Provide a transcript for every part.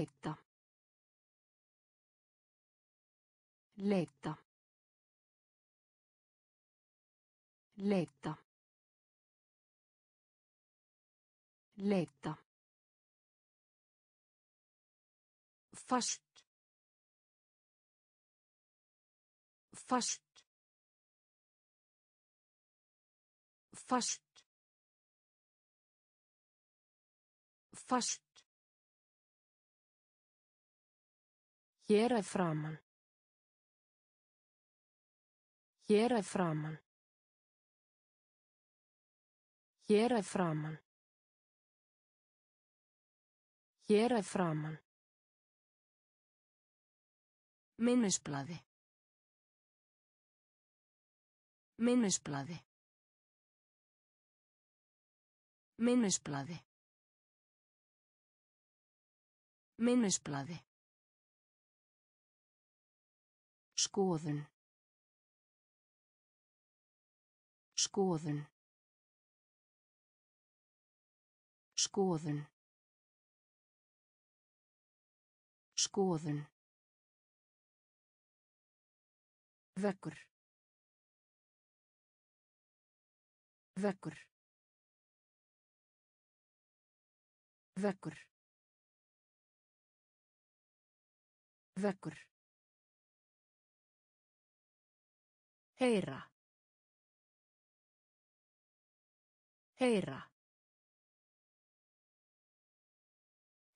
Leita. Leita. Leita. Leita. Fast. Fast. Fast. Fast. Hér að framann. Hér að framann. Hér að framann. Hér að framann. Minnisblaði. Minnisblaði. Minnisblaði. Minnisblaði. Skoðun. Skoðun. Skoðun. Skoðun. Vekkur. Vekkur. Vekkur. Vekkur. Heyra. Heyra.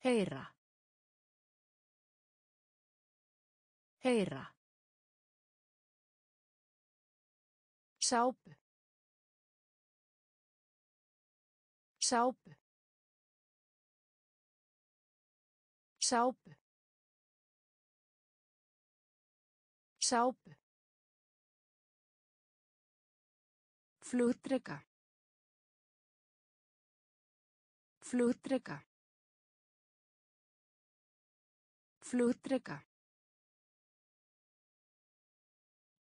Heyra. Heyra. Sápu. Sápu. Sápu. Sápu. Flugdreka. Flugdreka. Flugdreka.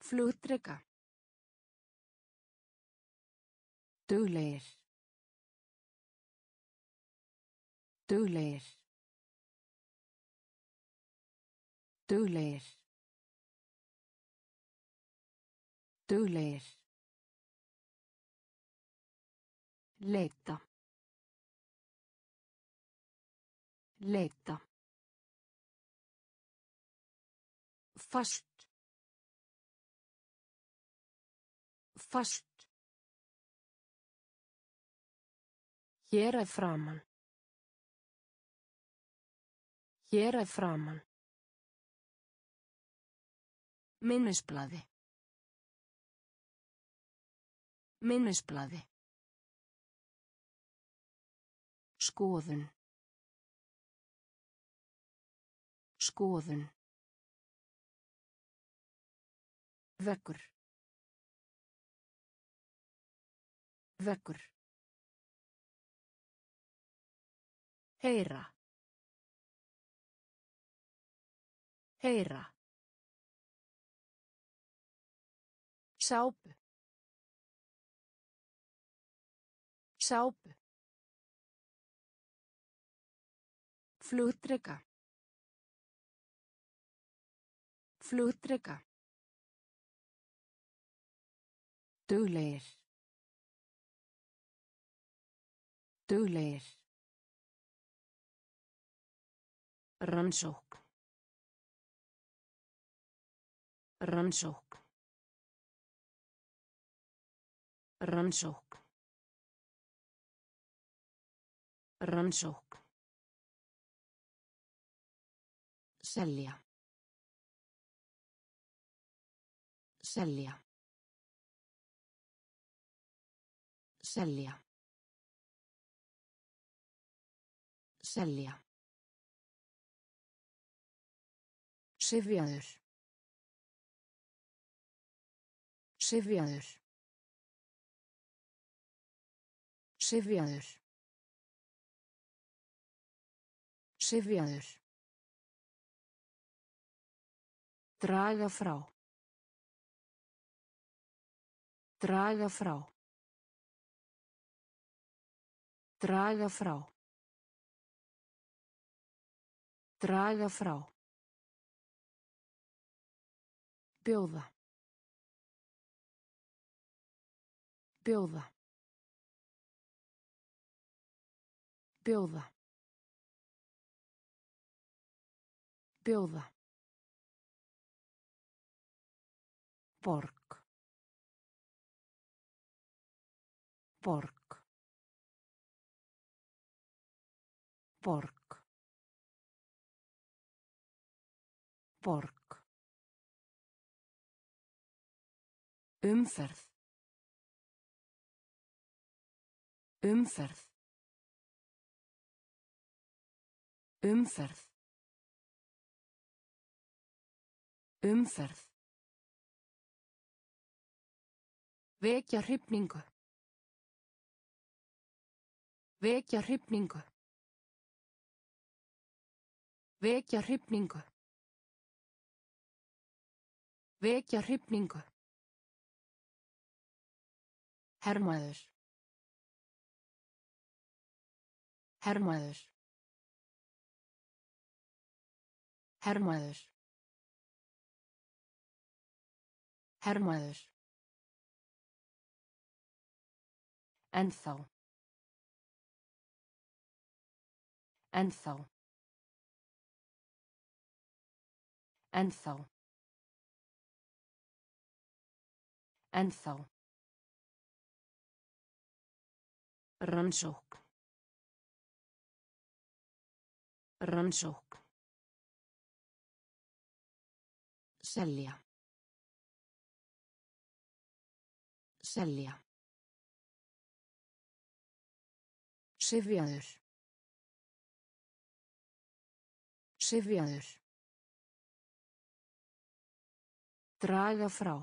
Flugdreka. Duglegir. Duglegir. Duglegir. Duglegir. Leita. Leita. Fast. Fast. Hér að framann. Hér að framann. Minnisblaði. Minnisblaði. Skoðun. Skoðun. Vekkur. Vekkur. Heyra. Heyra. Sápu. Sápu. Flugdreka. Flugdreka. Duglegir. Duglegir. Rannsókn. Rannsókn. Rannsókn. Rannsókn. Selja. Selja. Selja. Selja. Sifjaður. Sifjaður. Sifjaður. Sifjaður. Draga frá. Draga frá. Draga frá. Draga frá. Bjóða. Bjóða. Bjóða. Bjóða. Borg. Borg. Borg. Borg. Umferð. Umferð. Umferð. Umferð. Vekja hrifningu. Vekja hrifningu. Vekja hrifningu. Vekja hrifningu. Hermaður. Hermaður. Hermaður. Hermaður. Ennþá. Ennþá. Ennþá. Ennþá. Rannsókn. Rannsókn. Selja. Selja. Sifjaður. Sifjaður. Draga frá.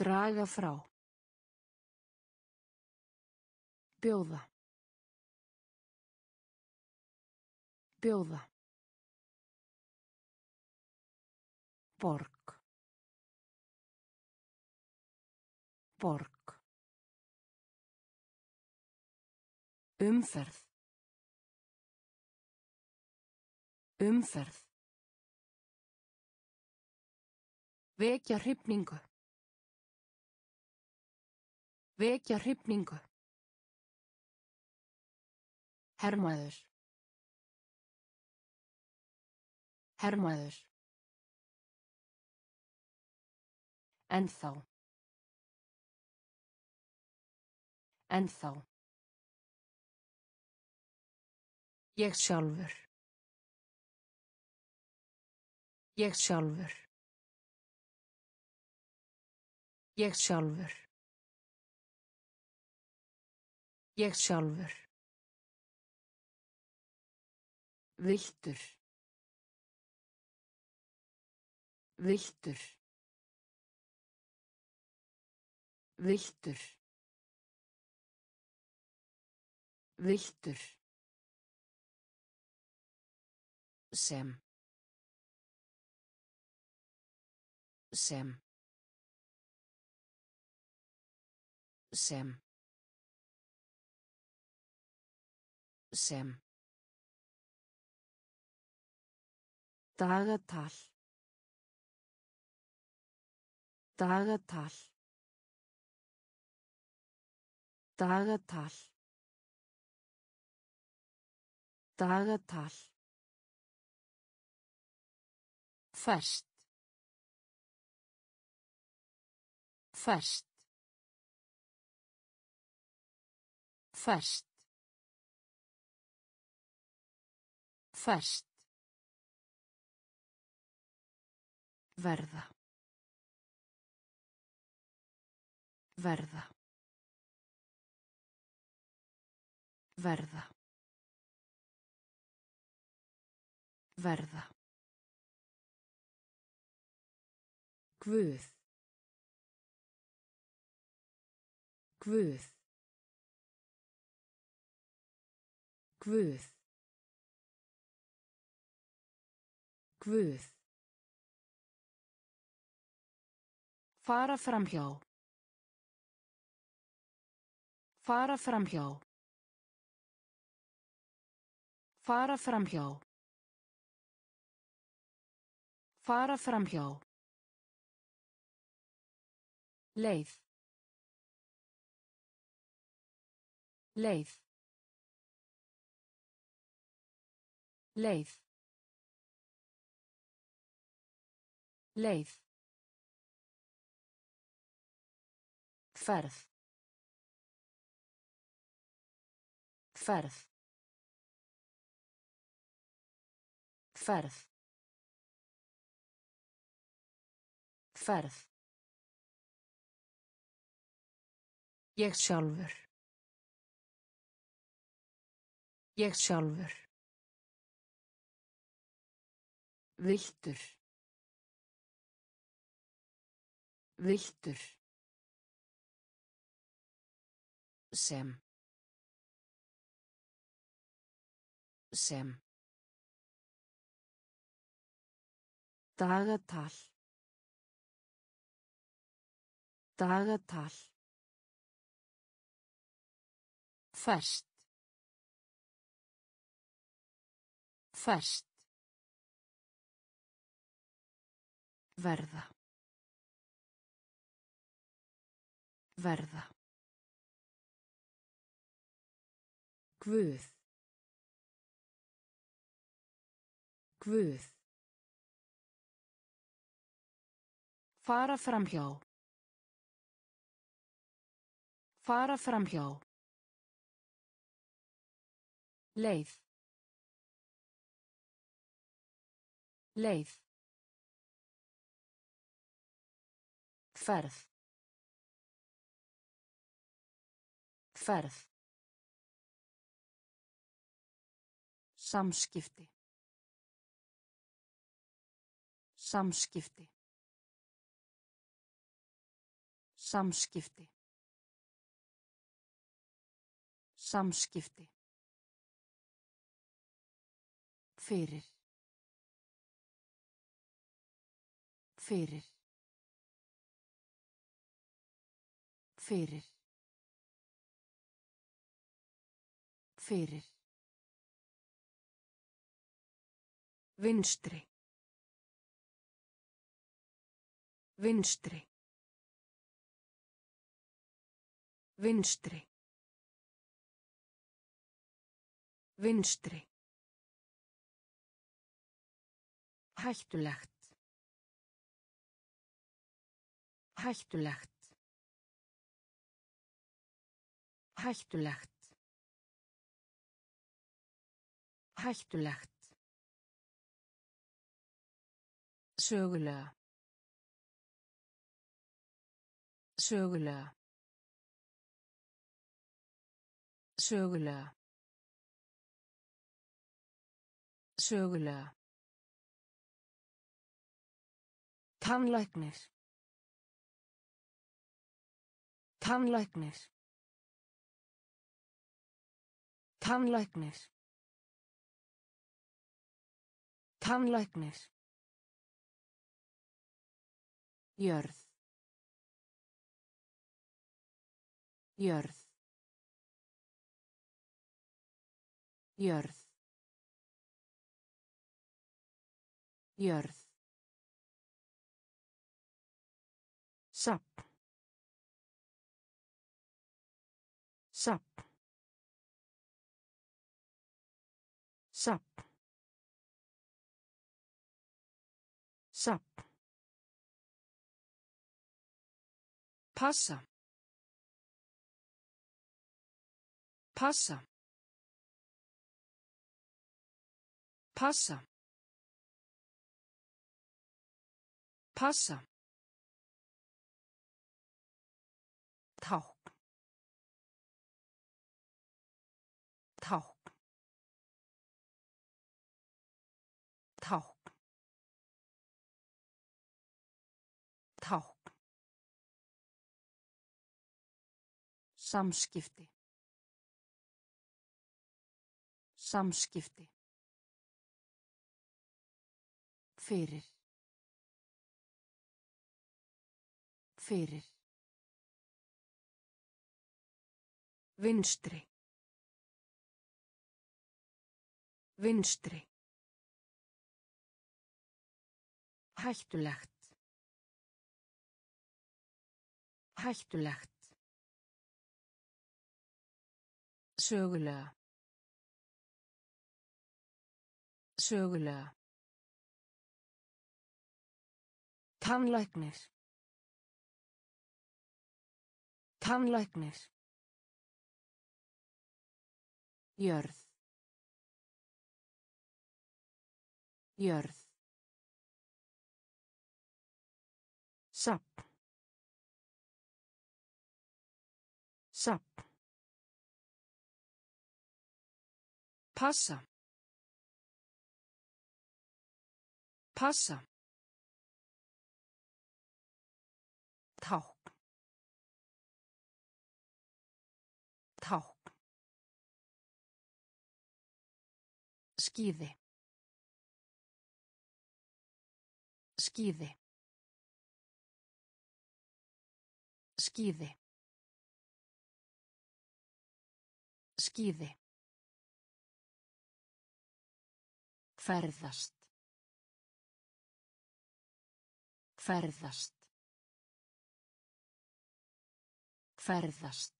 Draga frá. Bjóða. Bjóða. Borg. Borg. Umferð. Umferð. Vekja hrifningu. Vekja hrifningu. Hermaður. Hermaður. Ennþá. Ennþá. Ég sjálfur. Ég sjálfur. Ég sjálfur. Ég sjálfur. Viltur. Viltur. Viltur. Viltur. Sem. Sem. Sem. Sem. Dagatal. Dagatal. Dagatal. Dagatal. Ferskt. Ferskt. Ferskt. Ferskt. Verða. Verða. Verða. Verða. Guð. Guð. Guð. Guð. Fara framhjá. Fara framhjá. Fara framhjá. Fara framhjá. Leið. Leið. Leið. Leið. Ferð. Ferð. Ferð. Ferð. Ég sjálfur. Ég sjálfur. Viltur. Viltur. Sem. Sem. Dagatal. Dagatal. Fæst. Fæst. Verða. Verða. Guð. Guð. Fara framhjá. Fara framhjá. Leið. Leið. Ferð. Ferð. Samskipti. Samskipti. Samskipti. Samskipti. Fyrir. Fyrir. Fyrir. Fyrir. Vinstri. Vinstri. Vinstri. Vinstri. Hættulegt. Hættulegt. Hættulegt. Hættulegt. Sögulega. Sögulega. Sögulega. Sögulega. Tannlæknir. Tannlæknir. Tannlæknir. Tannlæknir. Jörð. Jörð. Jörð. Jörð. Sapp. Sapp. Sapp. Sapp. Passa. Passa. Passa. Passa. Samskipti. Samskipti. Fyrir. Fyrir. Vinstri. Vinstri. Hættulegt. Hættulegt. Sögulega. Sögulega. Tannlæknir. Tannlæknir. Jörð. Jörð. Sapp. Sapp. Passa. Passa. Ták. Ták. Skíði. Skíði. Skíði. Skíði. Ferðast. Ferðast. Ferðast.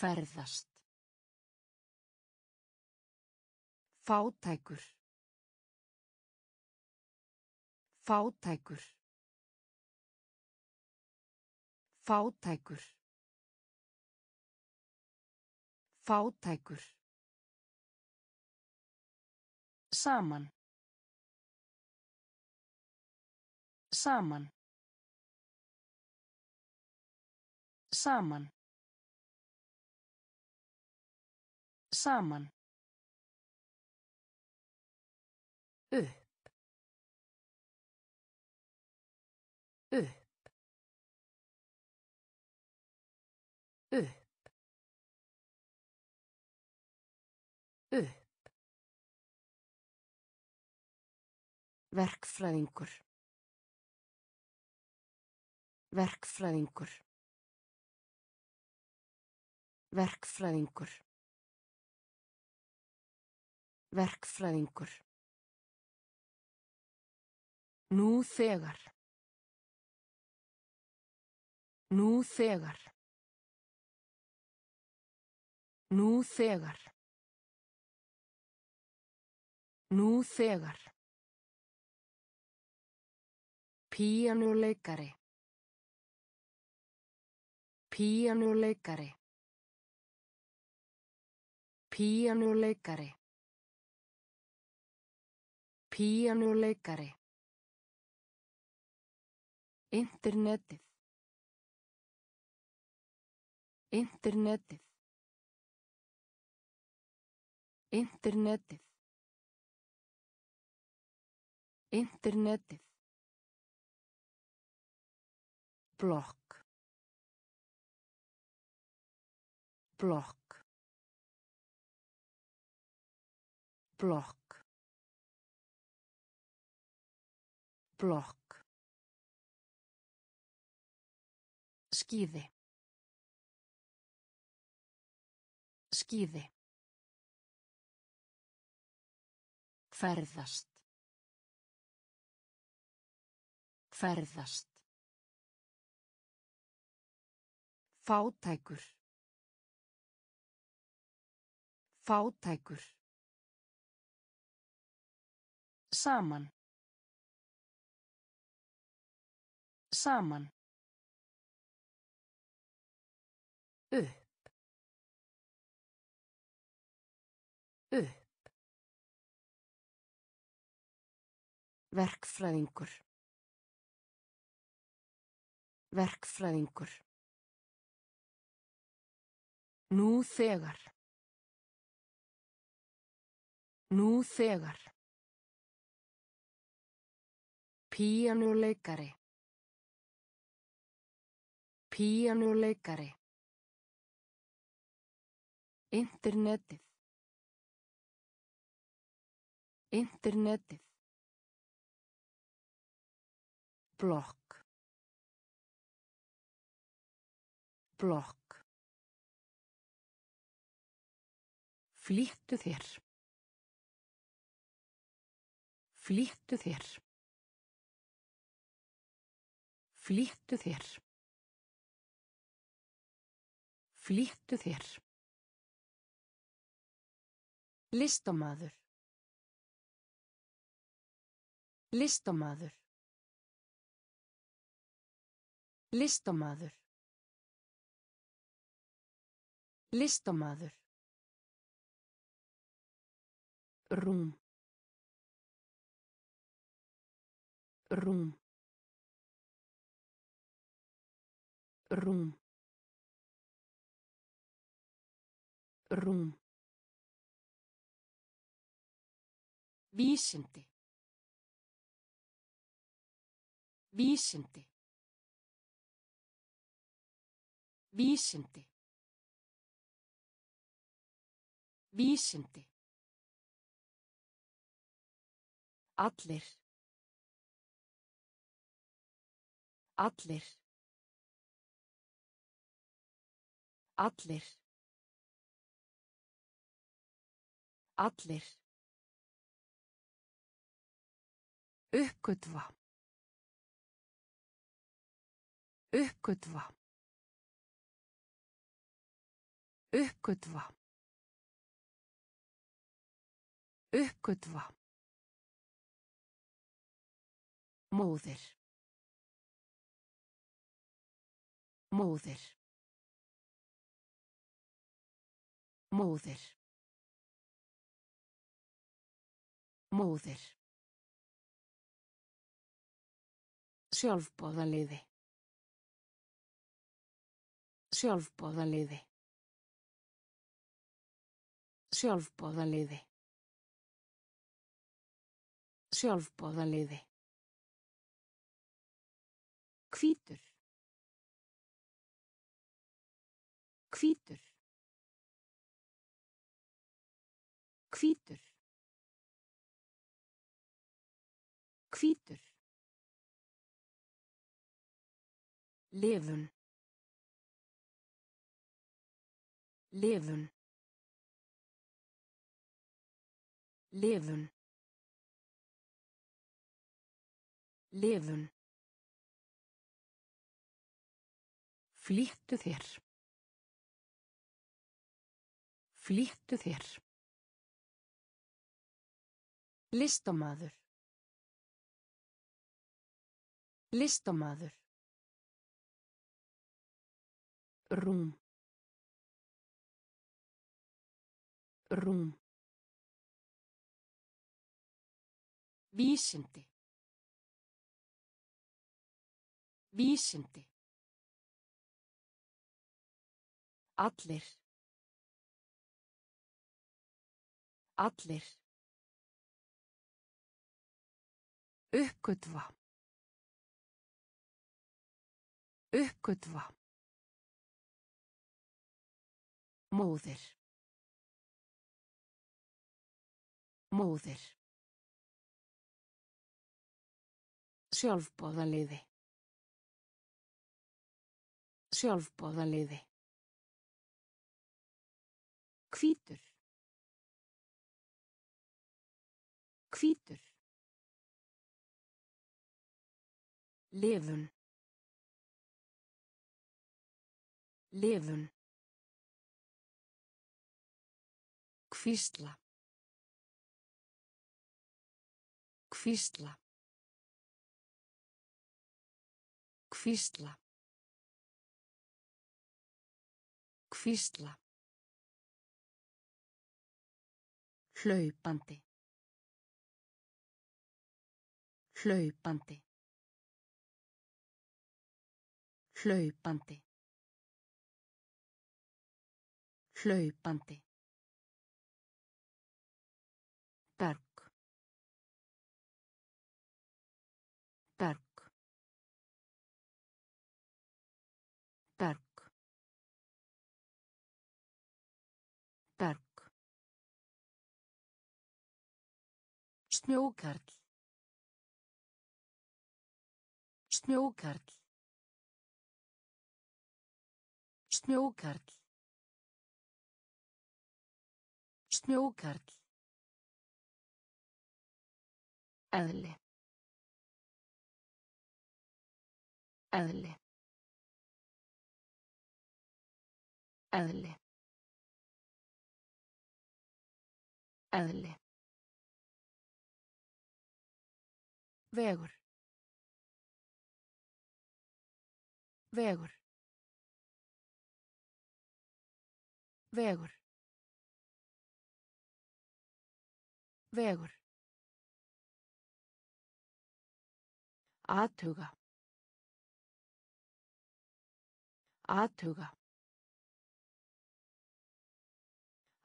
Ferðast. Fátækur. Fátækur. Fátækur. Fátækur. Saman. Saman. Saman. Saman. Verkfræðingur verkfræðingur verkfræðingur verkfræðingur Nú þegar. Nú þegar. Nú þegar. Nú þegar. Píanuleikari. Píanuleikari. Píanuleikari. Píanuleikari. Internetið. Internetið. Internetið. Internetið. Blokk. Blokk. Blokk. Blokk. Skíði. Skíði. Ferðast. Ferðast. Fátækur. Fátækur. Saman. Saman. upp upp verkfræðingur verkfræðingur nú þegar nú þegar píanuleikari píanuleikari Internetið. Internetið. Blokk. Blokk. Flýttu þér. Flýttu þér. Flýttu þér. Flýttu þér. Listamaður. Listamaður. Listamaður. Listamaður. Rúm. Rúm. Rúm. Rúm. Vísindi. Vísindi. Vísindi. Vísindi. Allir. Allir. Allir. Allir. Uppgötva. Uppgötva. Uppgötva. Uppgötva. Móðir. Móðir. Móðir. Móðir. Sjálfbóðaliði. Sjálfbóðaliði. Sjálfbóðaliði. Sjálfbóðaliði. Hvítur. Hvítur. Hvítur. Hvítur. Lifun. Lifun. Lifun. Lifun. Flýttu þér. Flýttu þér. Listamaður. Listamaður. Rúm. Rúm. Vísindi. Vísindi. Allir. Allir. Uppgötva. Uppgötva. Móðir. Móðir. Sjálfbóðaliði. Sjálfbóðaliði. Hvítur. Hvítur. Lifun. Lifun. Hvísla. Hvísla. Hvísla. Hvísla. Hlaupandi. Hlaupandi. Hlaupandi. Hlaupandi. Snjókarl. Snjókarl. Snjókarl. Snjókarl. Eðli. Eðli. Eðli. Eðli. Vegur. Vegur. Vegur. Vegur. Athuga. Athuga.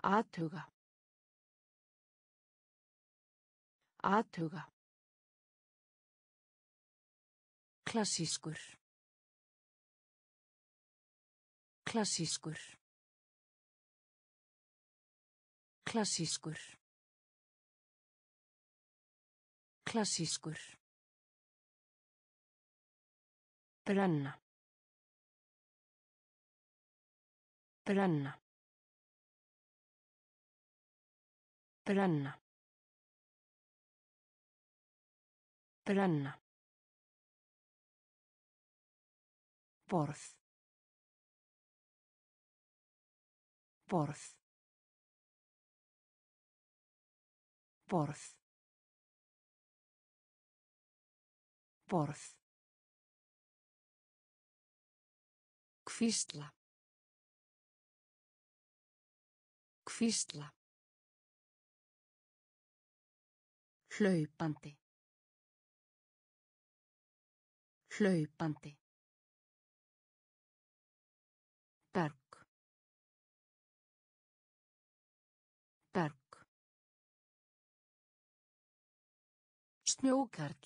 Athuga. Athuga. Klassískur. Klassískur. Klassískur. Klassískur. Brenna. Brenna. Brenna. Brenna. Borð. Borð. Borð. Borð. Hvísla. Hvísla. Hlaupandi. Hlaupandi. Snjókarl.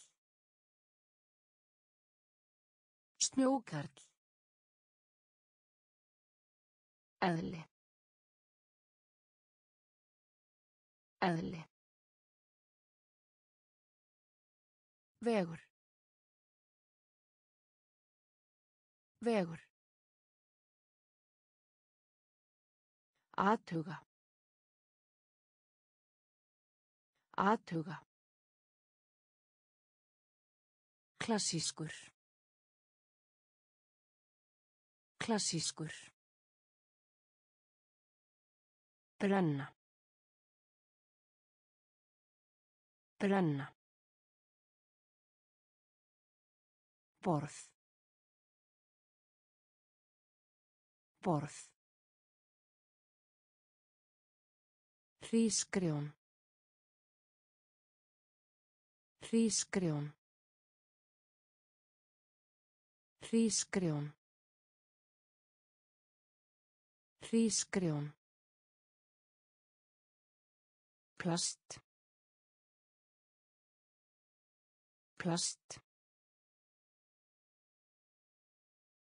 Snjókarl. Eðli. Eðli. Vegur. Vegur. Athuga. Athuga. Klassískur. Klassískur. Brenna. Brenna. Borð. Borð. Hrísgrjón. Hrísgrjón. Hrísgrjón. Hrísgrjón. plast. Plast.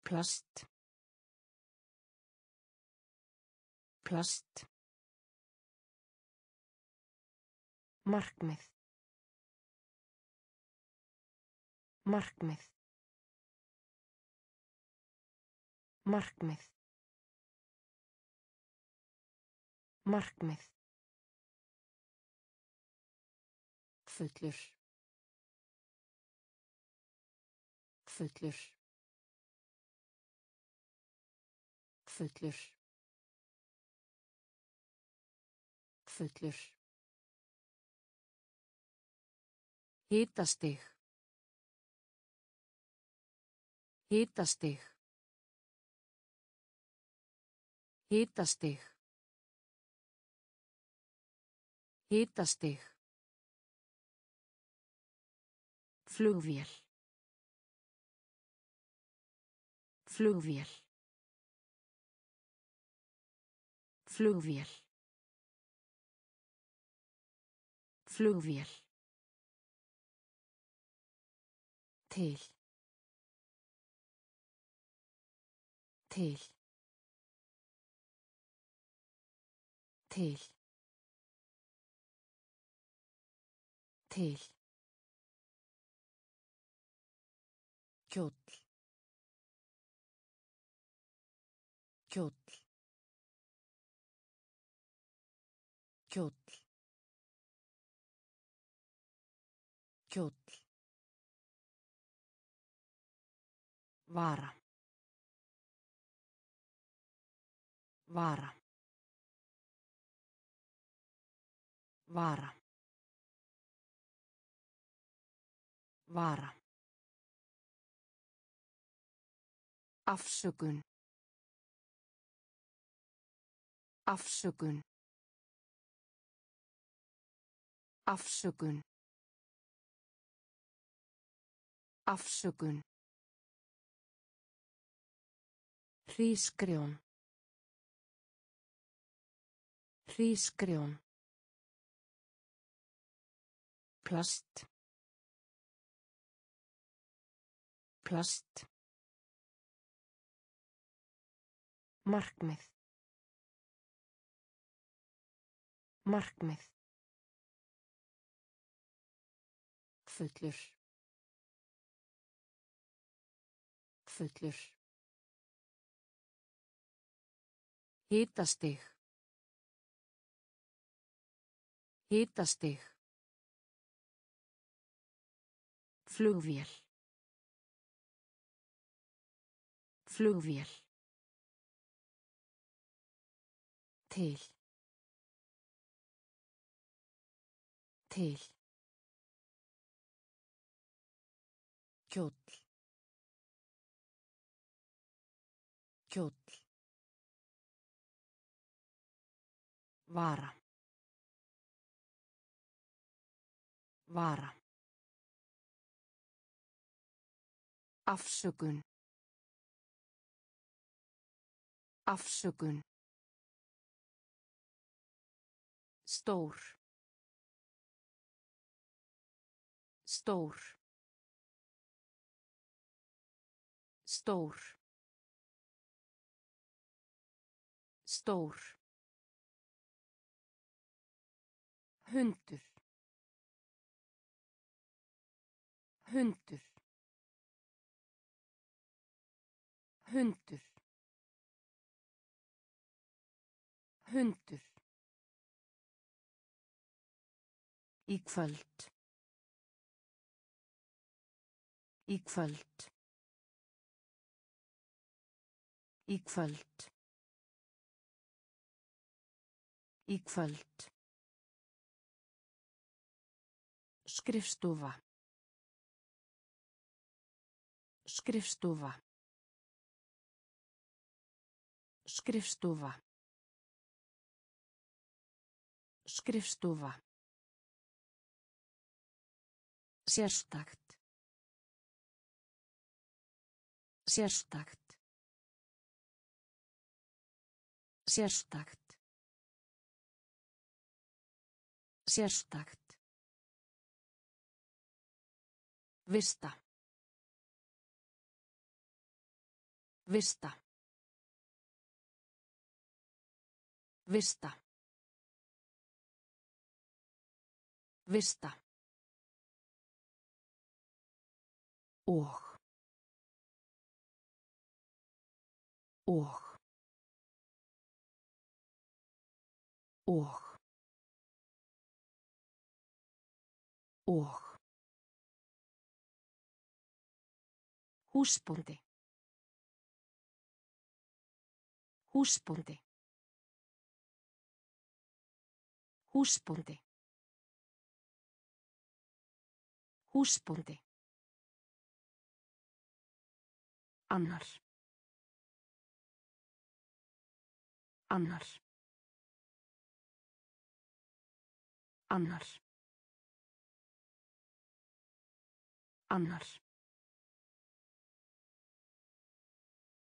Plast. Plast. Markmið. Markmið markmið. Markmið. Fullur. Fullur. Fullur. Fullur. Hitastig. Hitastig hitastig hitastig Flugvél. Flugvél. Flugvél. Flugvél. Til. Til. Til. Til. Kjóll. Kjóll. Kjóll. Kjóll. Vara. Vara. Vara. Vara. Afsökun. Afsökun. Afsökun. Afsökun. Hrísgrjón. Hrísgrjón. Plast. Plast. Markmið. Markmið. Fullur. Fullur. Hitastig. Hitastig. Flugvél. Flugvél. Til. Til. Kjóll. Kjóll. Vara. Vara. Afsökun. Afsökun. Stór. Stór. Stór. Stór. Hundur. Hundur. Hundur. Hundur. Í kvöld. Í kvöld. Í kvöld. Í kvöld. Skrifstofa. Skrifstofa. Skrifstofa. Skrifstofa. Sérstakt. Sérstakt. Sérstakt. Sérstakt. Vista. Vista. Vista. Vista. Og. Og. Og. Og. Húsbóndi. Húsbóndi. Húsbóndi. Húsbóndi. Annar. Annar. Annar. Annar.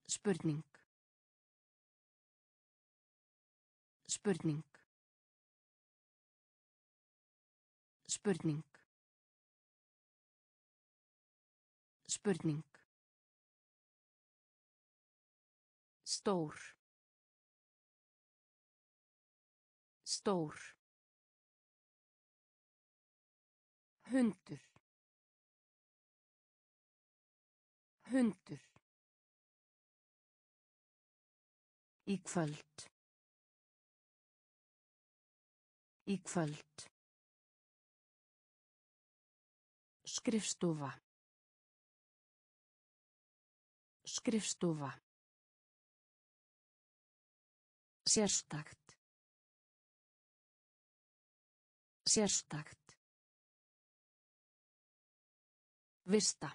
Spurning. Spurning. Spurning. Spurning. Stór. Stór. Hundur. Hundur. Í kvöld. Í kvöld. Skrifstofa. Skrifstofa. Sérstakt. Sérstakt. Vista.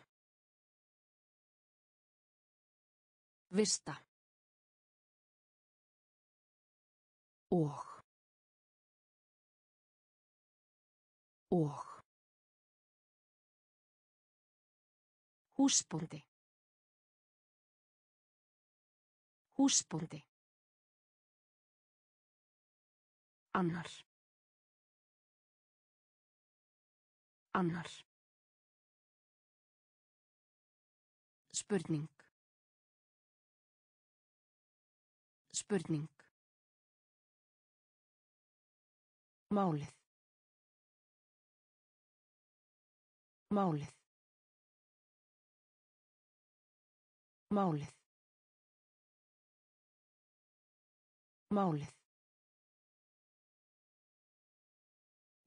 Vista. Og. Og. Húsbóndi. Húsbóndi. Annar. Annar. Spurning. Spurning. Málið. Málið. Málið. Málið.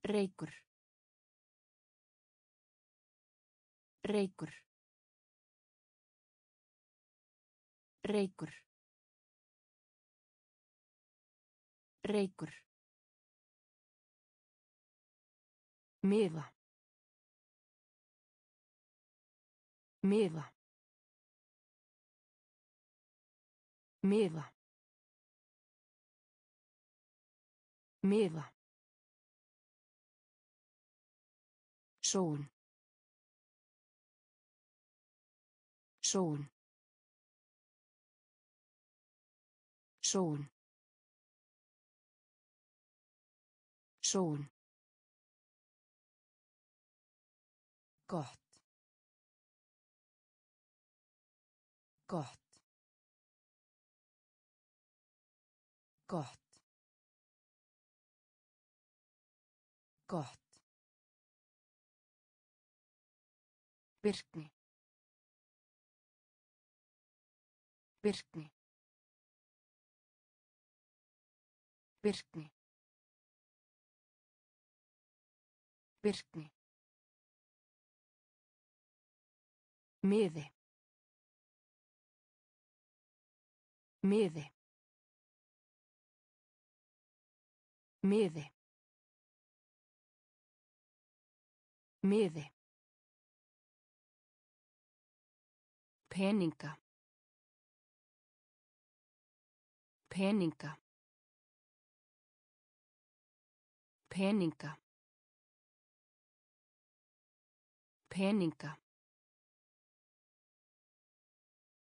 Reykur. Reykur. Reykur. Reykur. Miða. Miða. Miða. Miða. Sól. Sól. Sól. Sól. Gott. Gott. Gott. Gott. Virkni. Virkni. Virkni. Virkni. Miði. Miði. Miði. Miði. Peninga. Peninga. Peninga. Peninga.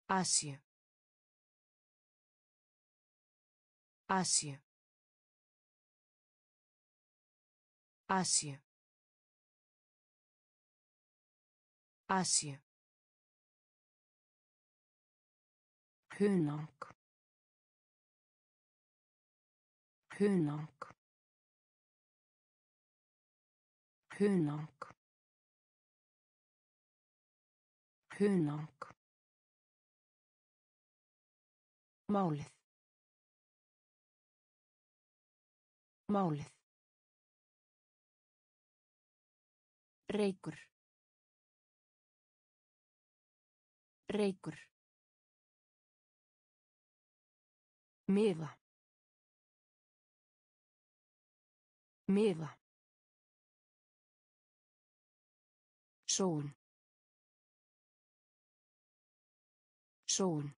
Asju. Asju. Asju. Asju. Hunang. Hunang. Hunang. Hunang. Málið. Málið. Reykur. Reykur. Miða. Miða. Sól. Sól.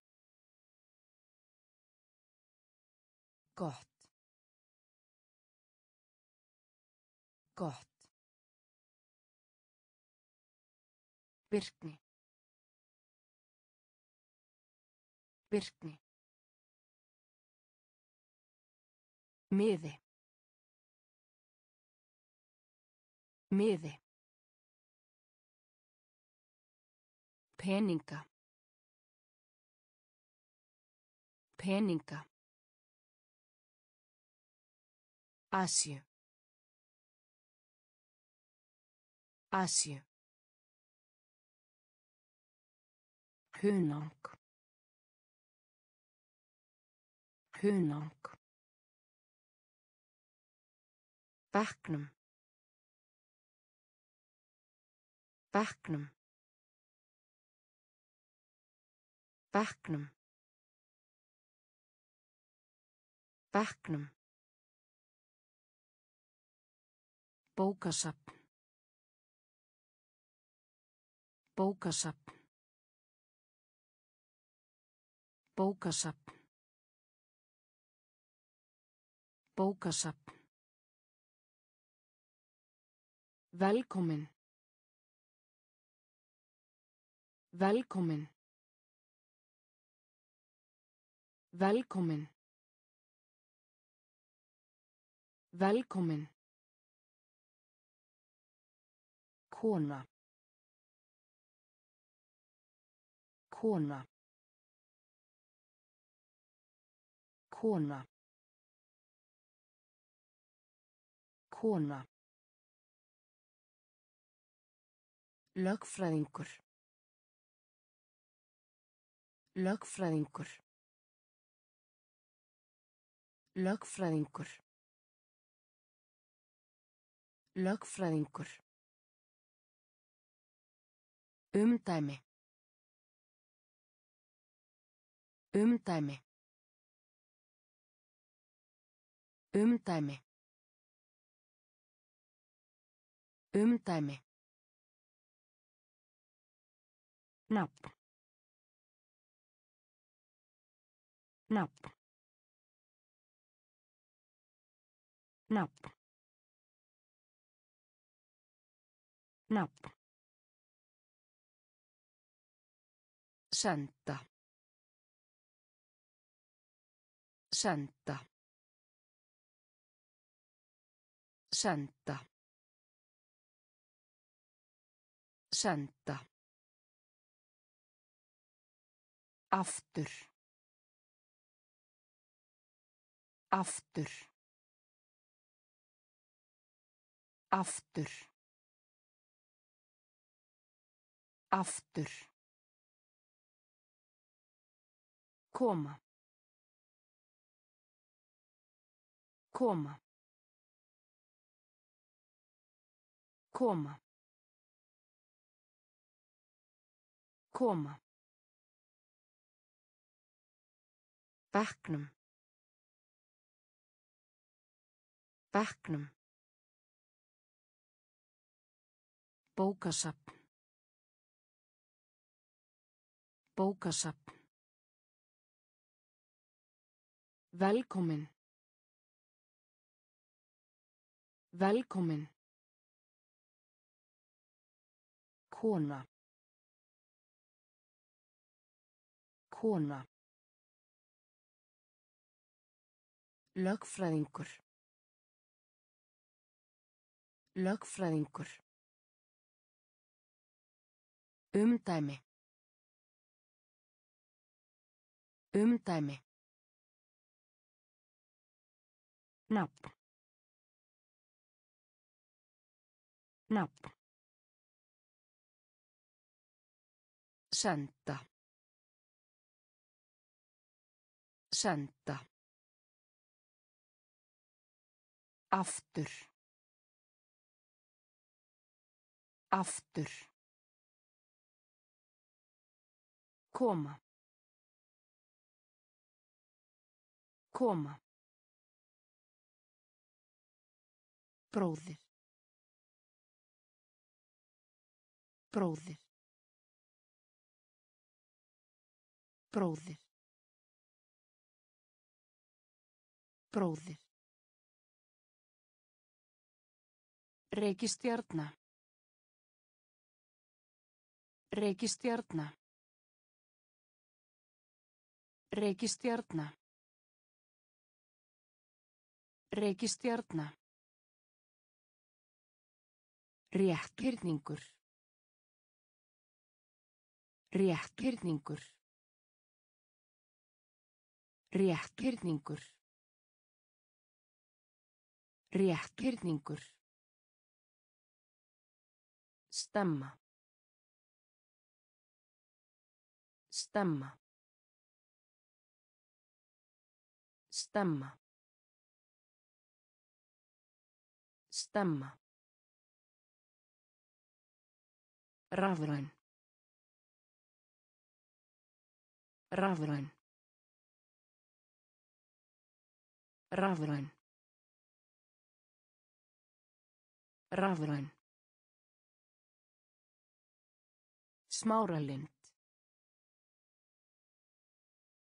Gott. Gott. Virkni. Virkni. Miði. Miði. Peninga. Peninga. Asju. Asju. Hunang. Hunang. Bekknum. Bekknum. Bekknum. Bekknum. Bókasapn. Bókasapn. Bókasapn. Bókasapn. Velkomin. Velkomin. Velkomin. Velkomin. Kona. Kona. Kona. Kona. Lögfræðingur. Lögfræðingur. Lögfræðingur. Lögfræðingur. Umdæmi. Umdæmi. Umdæmi. Umdæmi. Nafn. Nafn. Nafn. Nafn. Senda. Senda. Senda. Senda. Aftur. Aftur. Aftur. Aftur. Koma. Koma. Koma. Koma. Bekknum. Bekknum. Bókasapn. Bókasapn. Velkomin. Velkomin. Kona. Kona. Lögfræðingur. Lögfræðingur. Umdæmi. Umdæmi. Nafn. Nafn. Senda. Senda. Aftur. Aftur. Koma. Koma. Bróðir. Bróðir. Bróðir. Bróðir. Reykistjarna. Reykistjarna. Reykistjarna. Reykistjarna. Réttkyrningur. Réttkyrningur. Réttkyrningur. Réttkyrningur. Stemma. Stemma. Stemma. Stemma. Rafræn. Rafræn. Rafræn. Rafræn. Smáralind.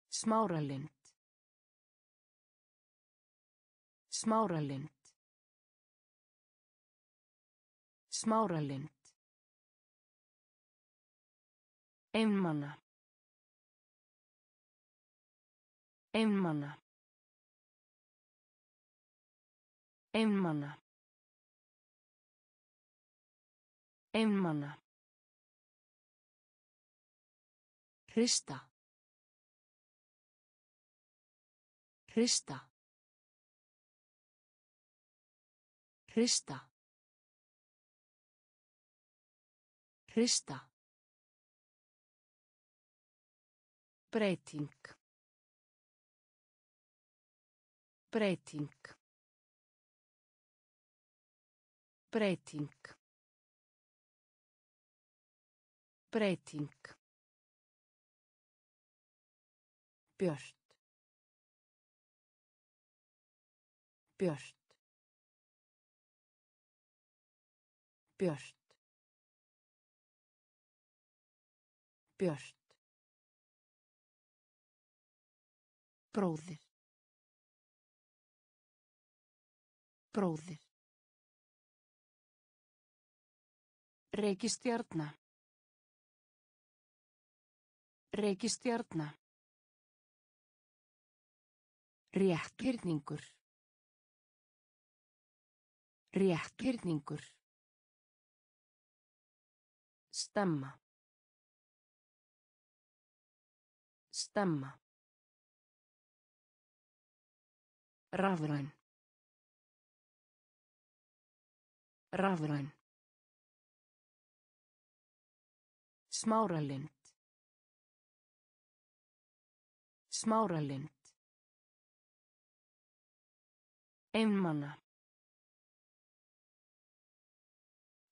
Smáralind. Smáralind. Smáralind. Einmana. Einmana. Einmana. Einmana. Hrista. Hrista. Hrista. Hrista. Breyting. Breyting. Breyting. Breyting. Björt. Björt. Björt. Björt. Bróðir. Bróðir. Reykistjarna. Reykistjarna. Rétthyrningur. Rétthyrningur. Stemma. Stemma. Rafræn. Rafræn. Smáralind. Smáralind. Einmana.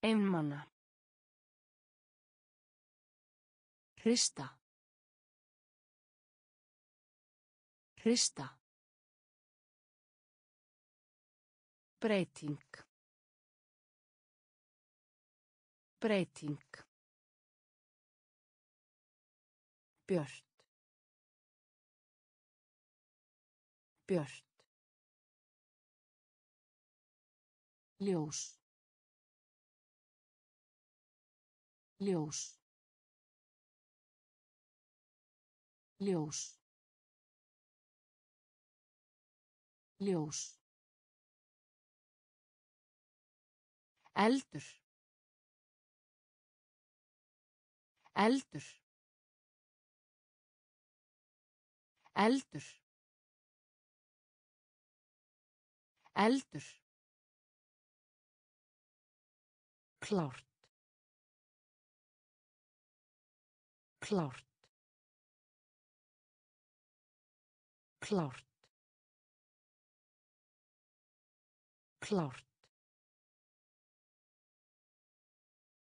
Einmana. Hrista. Hrista. Breyting. Breyting. Björt. Björt. Ljós. Ljós. Ljós. Ljós. Eldur. Eldur. Eldur. Eldur. Klárt. Klárt. Klárt. Klárt.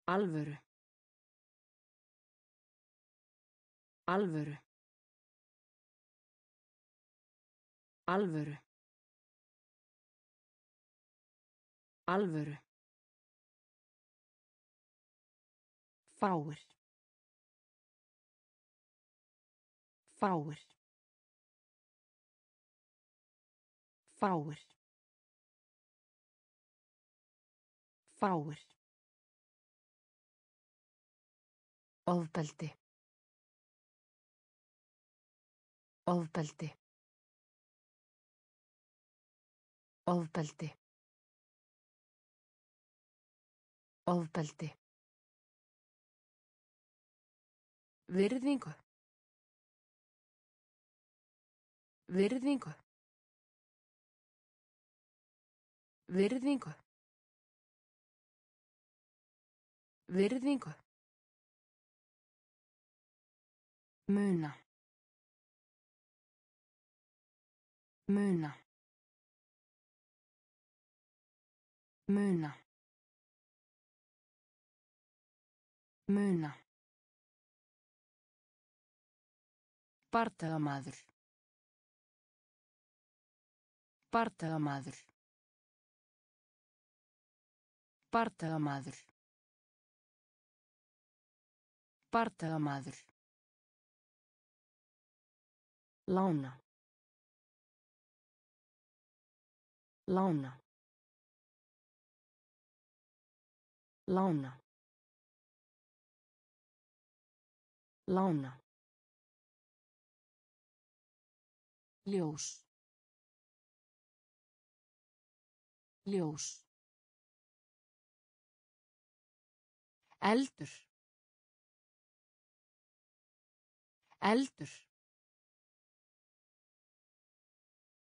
Alvöru. Alvöru. Alvöru. Alvöru. Fáir. Fáir. Fáir. Fáir. Ofbeldi. Ofbeldi. Ofbeldi. Ofbeldi. Virðingu. Virðingu. Virðingu. Virðingu. Muna. Muna. Muna. Muna. Bardagamaður. Bardagamaður. Bardagamaður. Bardagamaður. Lána. Lána. Lána. Lána. Ljós. Ljós. Eldur. Eldur.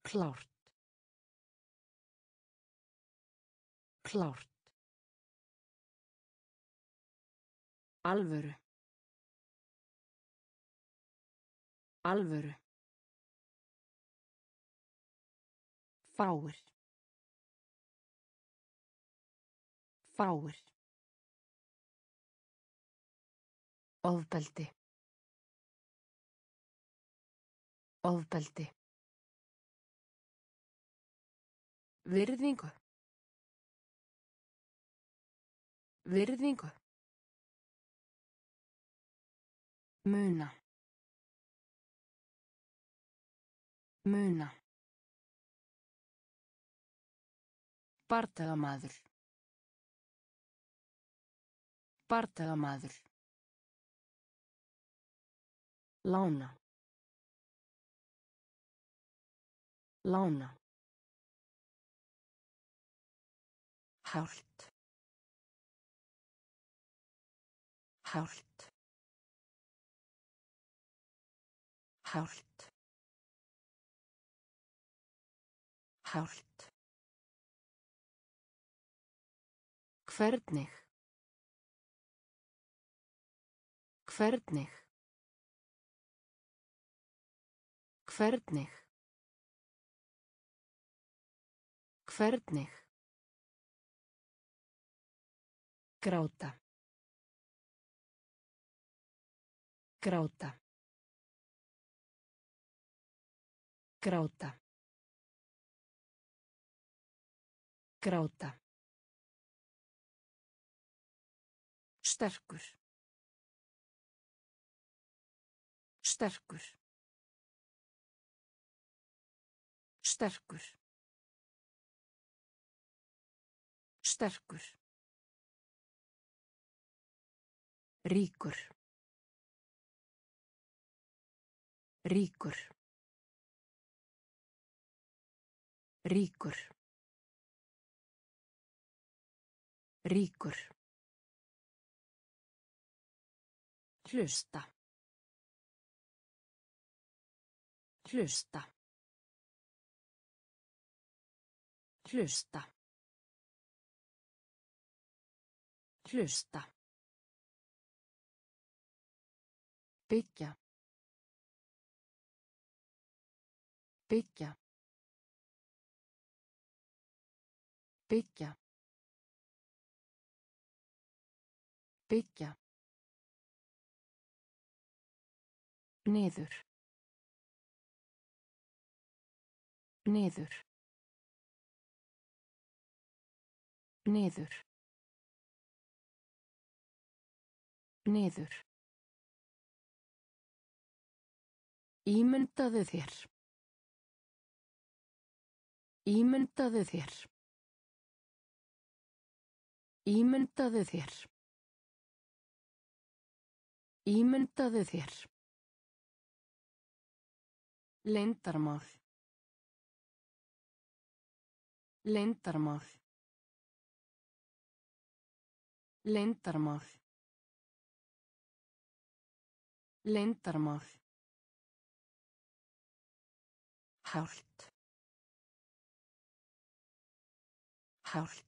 Klárt. Klárt. Alvöru. Alvöru. Fáir. Fáir. Ofbeldi. Ofbeldi. Virðingu. Virðingu. Muna. Muna. Bardagamaður. Bardagamaður. Lána. Lána. Hált. Hált. Hált. Hált. Hvernig. Hvernig. Hvernig. Hvernig. Gráta. Gráta. Gráta. Gráta. Sterkur. Sterkur. Sterkur. Sterkur. Ríkur. Ríkur. Ríkur. Ríkur. Hlusta. Hlusta. Hlusta. Hlusta. Byggja. Byggja. Byggja. Byggja. Niður. Niður. Niður. Niður. Ímyndaðu þér. Ímyndaðu þér. Ímyndaðu þér. Ímyndaðu þér. Leyndarmál. Leyndarmál. Leyndarmál. Leyndarmál. Hált. Hált.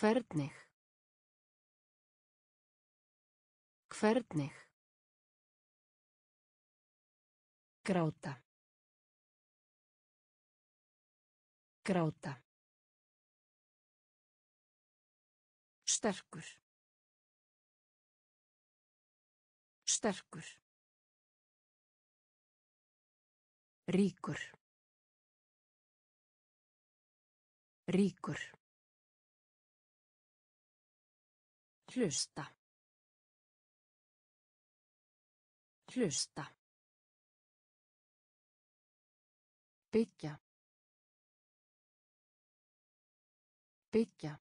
Hvernig. Hvernig. Gráta. Gráta. Sterkur. Sterkur. Ríkur. Ríkur. Hlusta. Hlusta. Byggja. Byggja.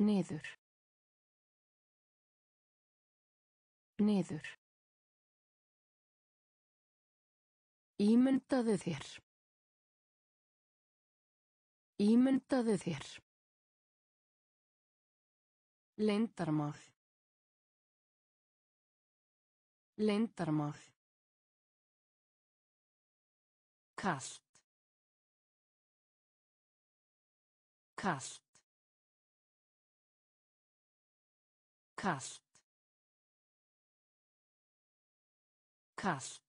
Niður. Niður. Ímyndaðu þér. Ímyndaðu þér. Leindarmál. Leindarmál. Kallt. Kallt. Kallt. Kallt.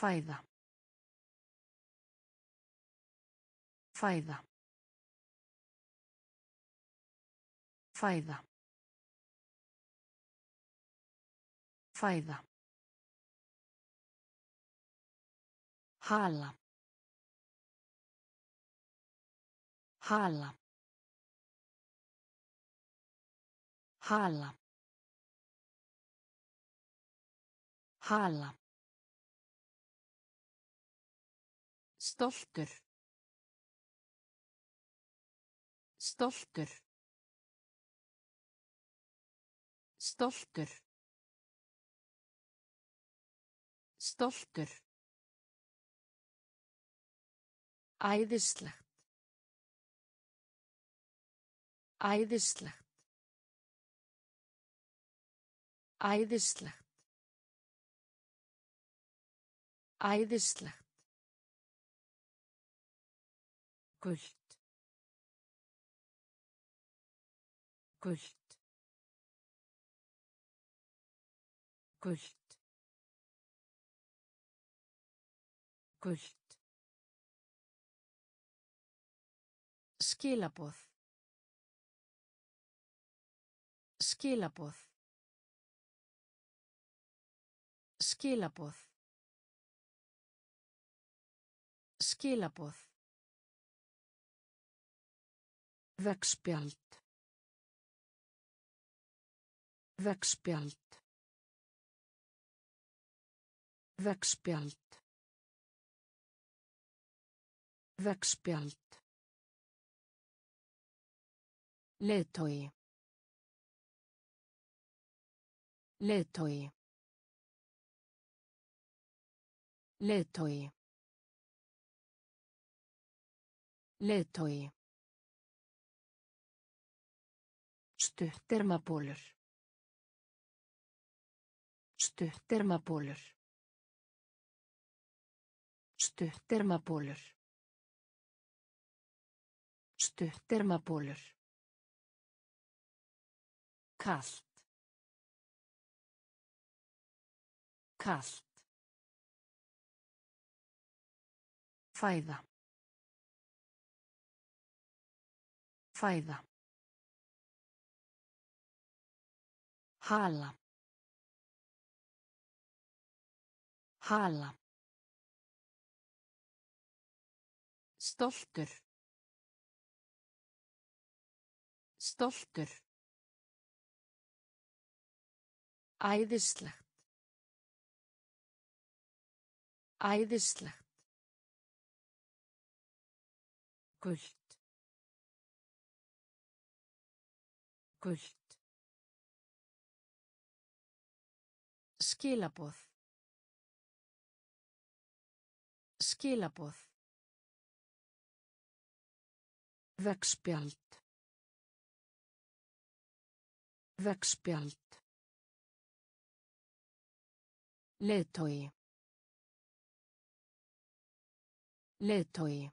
Fæða. Fæða. Fæða. Fæða. Hala. Hala. Hala. Hala. Stoltur. Stoltur. Stoltur. Stoltur. Æðislegt. Æðislegt. Æðislegt. Æðislegt. Gult. Gult. Gult. Gult. Skilaboð. Skilaboð. Skilaboð. Skilaboð. Vegspjald. Vegspjald. Vegspjald. Vegspjald. Leiðtogi. Leiðtogi. Leiðtogi. Leiðtogi. Stuttermabólur. Stuttermabólur. Stuttermabólur. Stuttermabólur. Kallt. Kallt. Fæða. Fæða. Hala. Hala. Stoltur. Stoltur. Æðislegt. Æðislegt. Gult. Gult. Skilaboð. Skilaboð. Vegspjald. Vegspjald. Leiðtogi. Leiðtogi.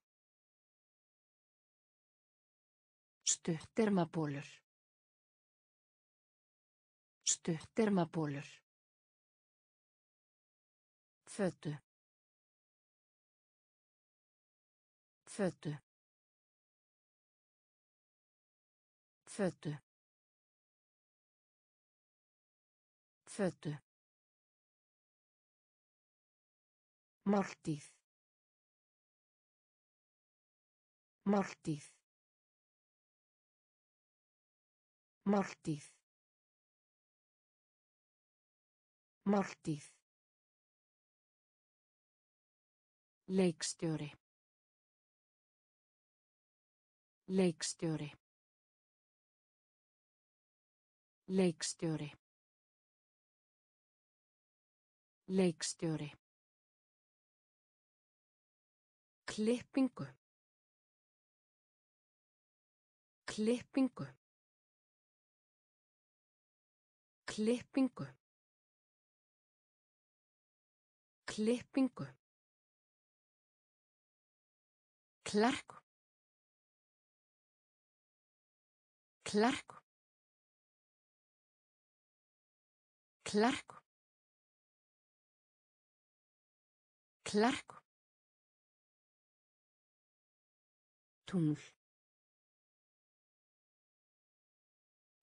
Stuttermabólur. Stuttermabólur. Fötu. Fötu. Fötu. Fötu. Máltíð. Máltíð. Máltíð. Máltíð. Leikstjóri. Leikstjóri. Leikstjóri. Leikstjóri. Klippingu. Klippingu. Klippingu. Klippingu. Klerk. Klerk. Klerk. Klerk. Tungl.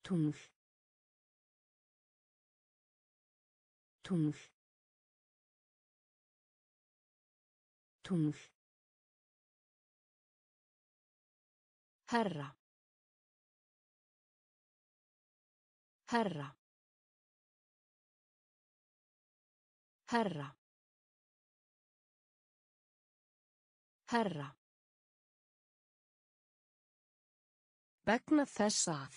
Tungl. Tungl. Tungl. Herra. Herra. Herra. Herra. Begna þess að.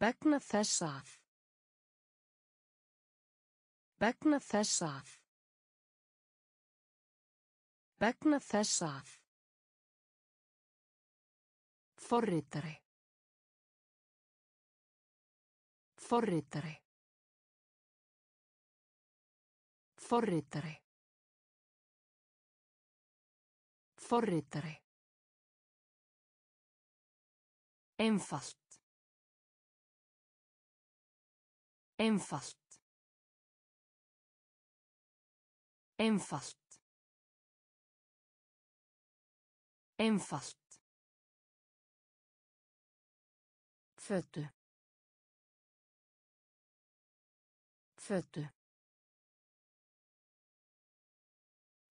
Begna þess að. Begna þess að. Begna þess að. Forritari. Forritari. Forritari. Forritari. Einfalt. Einfalt. Einfalt. Einfalt. Fötu. Fötu.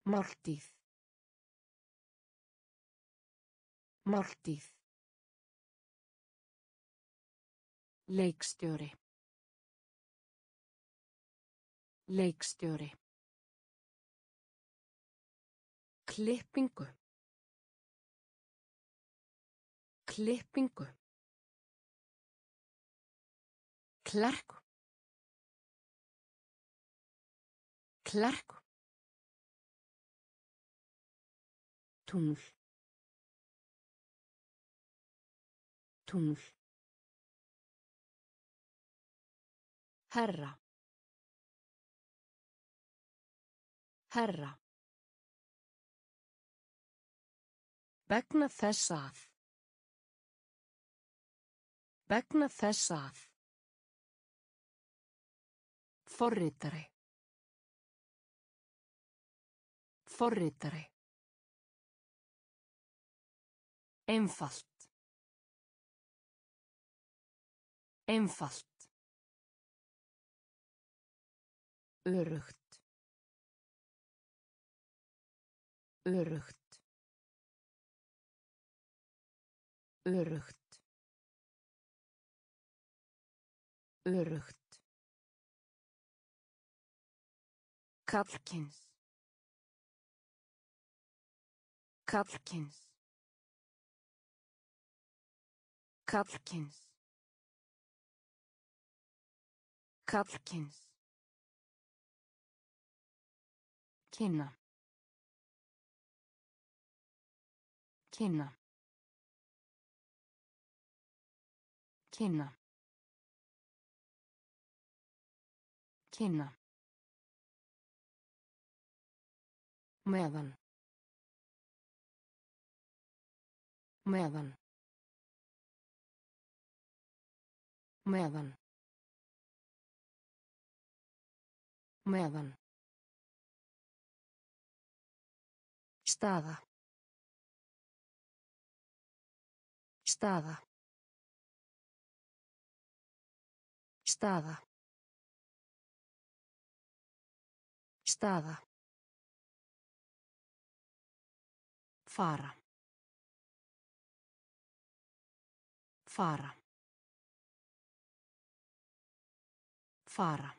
Máltíð. Máltíð. Leikstjóri. Leikstjóri. Klippingu. Klippingu. Klerk. Klerk. Tungl. Tungl. Herra. Herra. Begna þess að. Begna þess að. Forritari. Forritari. Einfalt. Einfalt. Örugt. Örugt. Örugt. Örugt. Kallkins. Kallkins. Kallkins. Kallkins. Kynna. Kynna. Kynna. Kynna. Meðan. Meðan. Meðan. Meðan. Staða. Staða. Staða. Staða. Fara. Fara. Fara.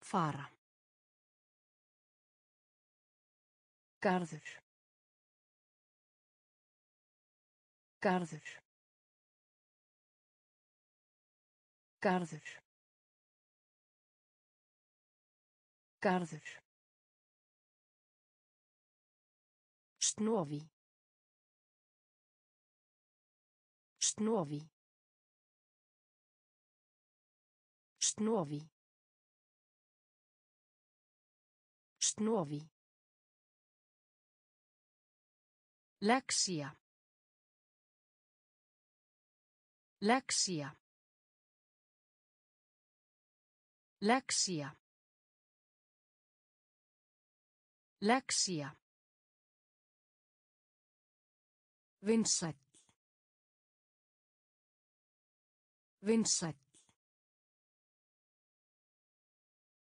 Fara. Garður. Garður. Garður. Garður. Snofi. Snofi. Snofi. Snofi. Lexía. Lexía. Lexía. Lexía. Vinsæll. Vinsæll.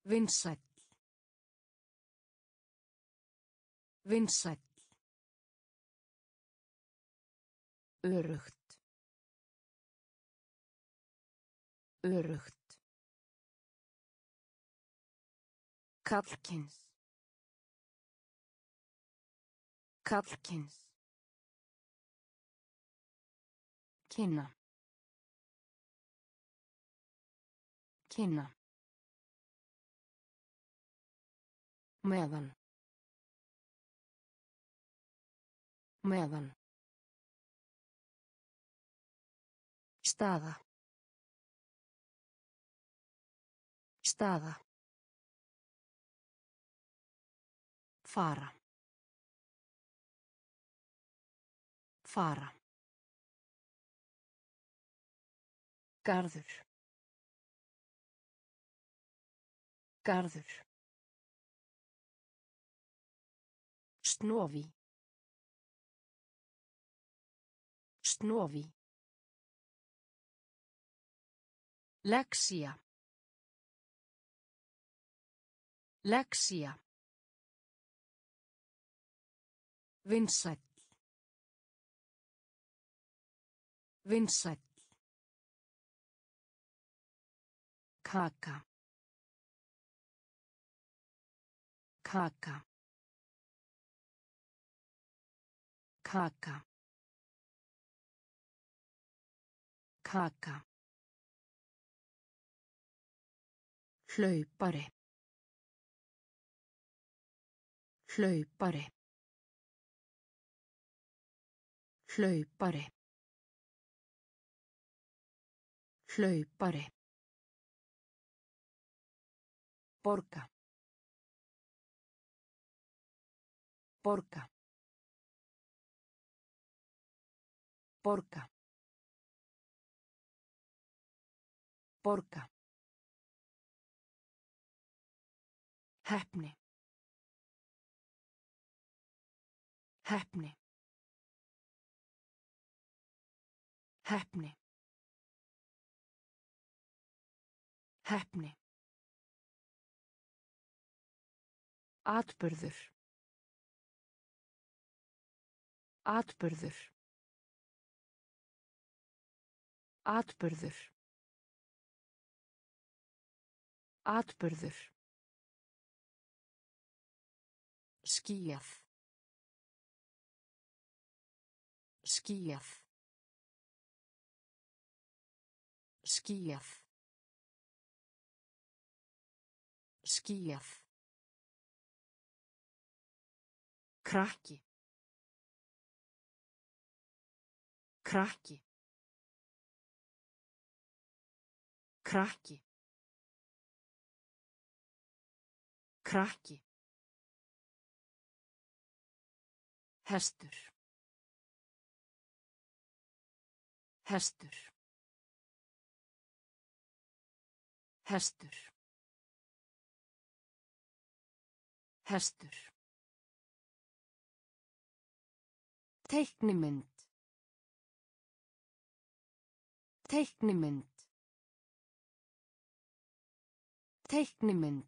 Vinsæll. Vinsæll. Örugt. Örugt. Kallkins. Kallkins. Kynna. Kynna. Meðan. Meðan. Staða. Staða. Fara. Fara. Garður. Garður. Snofi. Snofi. Lexía. Lexía. Vinsæll. Vinsæll. Kaka. Kaka. Kaka. Kaka. Hlaupari. Hlaupari. Hlaupari. Hlaupari. Borga. Borga. Borga. Borga. Heppni. Heppni. Heppni. Heppni. Atburður. Atburður. Atburður. Atburður. Skýjað. Skýjað. Skýjað. Skýjað. Krakki. Krakki. Krakki. Krakki. Hestur. Hestur. Hestur. Hestur. Teiknimynd. Teiknimynd. Teiknimynd.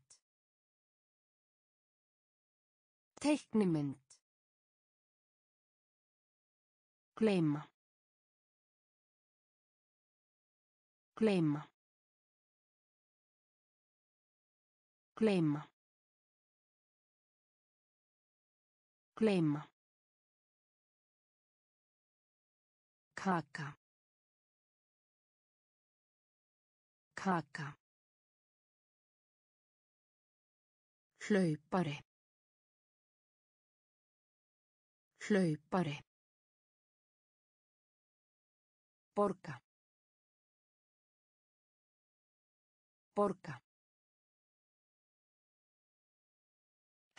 Teiknimynd. Gleyma. Gleyma. Gleyma. Gleyma. Kaka. Kaka. Hlaupari. Hlaupari. Borga. Borga.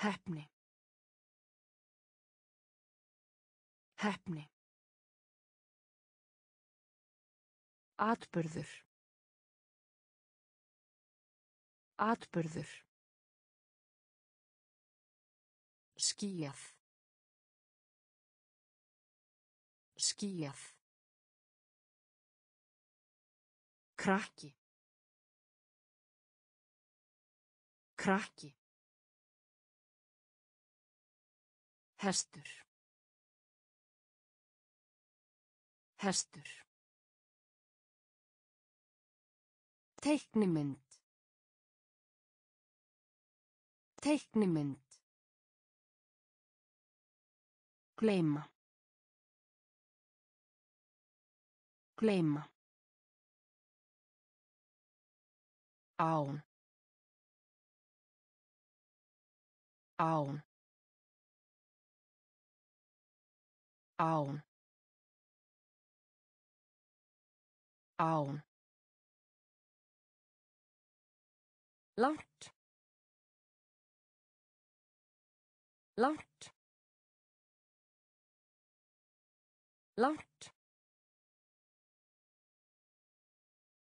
Heppni. Heppni. Atburður. Atburður. Skíjað. Skíjað. Krakki. Krakki. Hestur. Hestur. Teiknimynd. Teiknimynd. Gleyma. Gleyma. Án. Án. Án. Án. Langt. Langt. Langt.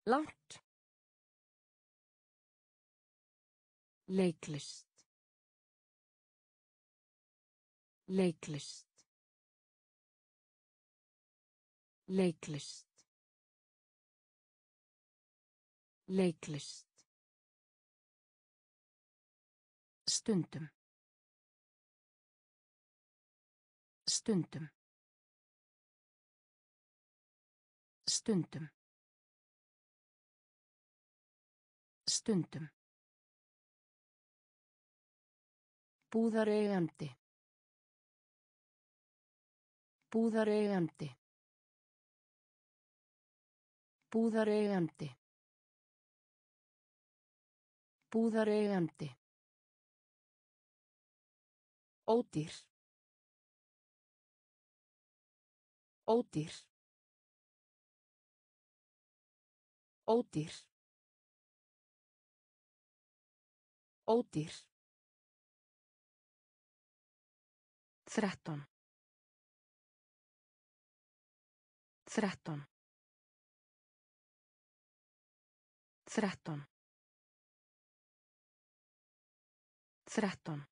Langt. Leiklist. Leiklist. Leiklist. Leiklist. Stundum. Stundum. Stundum. Stundum. Búðareigandi. Búðareigandi. Búðareigandi. Búðareigandi. Ódýr. Ódýr. Ódýr. Ódýr. Þrettán. Þrettán. Þrettán. Þrettán.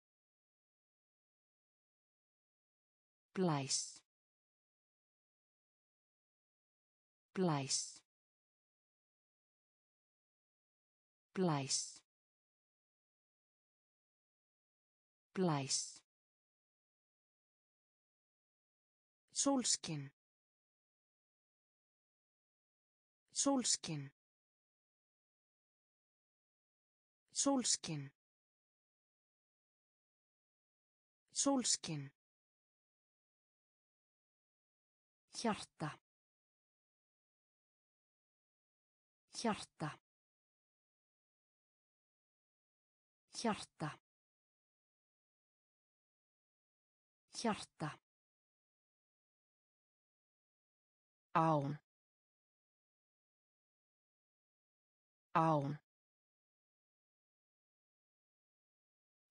Blæs. Blæs. Blæs. Blæs. Sólskinn. Sólskinn. Sólskinn. Sólskinn. Hjarta. Hjarta. Hjarta. Hjarta. Án. Án.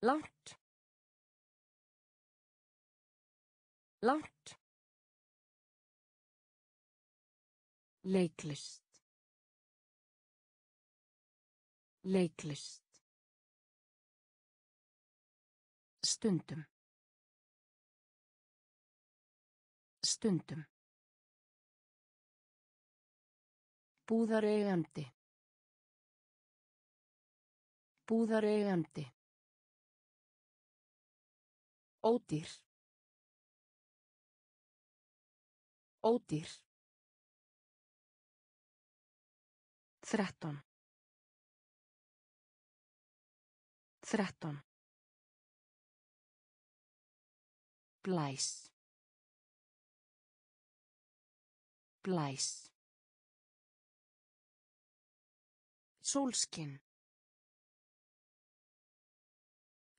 Langt. Langt. Leiklist. Leiklist. Stundum. Stundum. Búðareigandi. Búðareigandi. Ódýr. Ódýr. Þrettán. Þrettán. Blæs. Blæs. Sólskinn.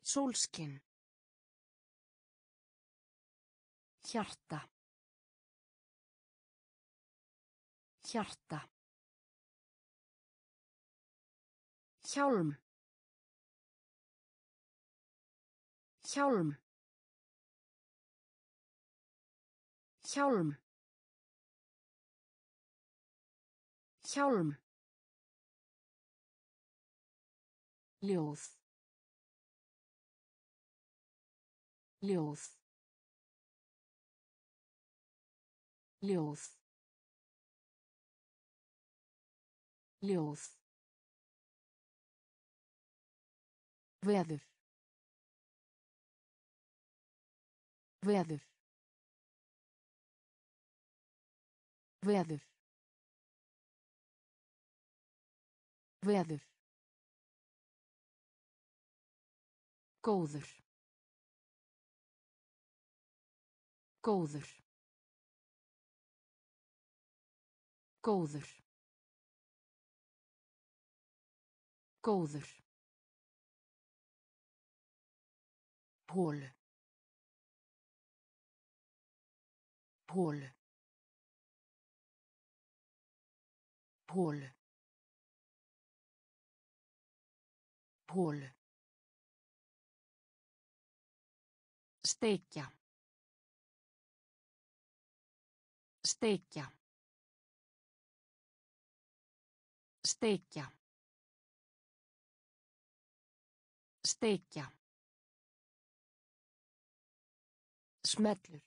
Sólskinn. Hjarta. Hjarta. Hjálm. Hjálm. Hjálm. Hjálm. Ljóð. Ljóð. Ljóð. Ljóð. Veður. Veður. Veður. Veður. Góður. Góður. Góður. Góður. Hólu. Hólu. Hólu. Hólu. Steikja. Steikja. Steikja. Steikja. Smellur.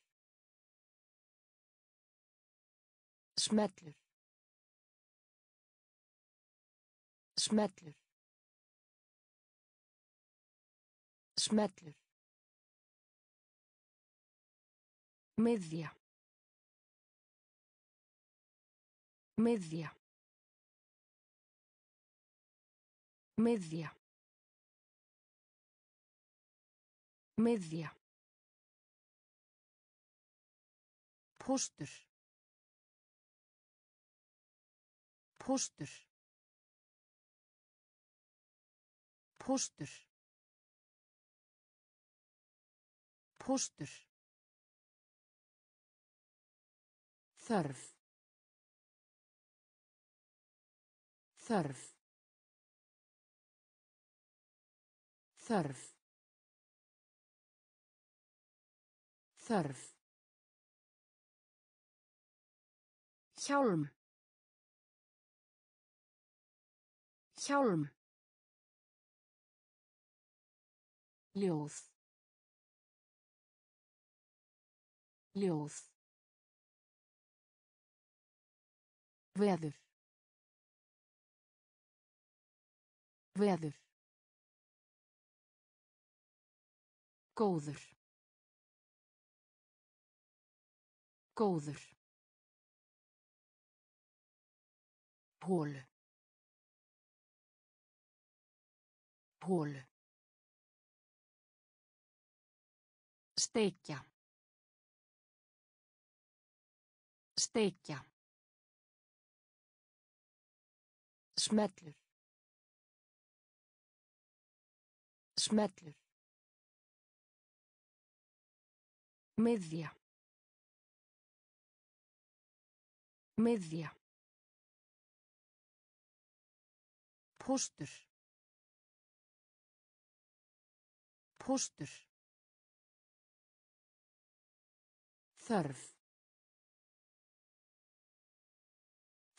Smellur. Smellur. Smellur. Miðja. Miðja. Miðja. Miðja. Póstur. Póstur. Póstur. Póstur. Þörf. Þörf. Þörf. Þörf. Hjálm. Hjálm. Ljóð. Ljóð. Veður. Veður. Góður. Góður. Hólu. Hólu. Steikja. Steikja. Smellur. Smellur. Miðja. Miðja. Póstur. Póstur. Þörf.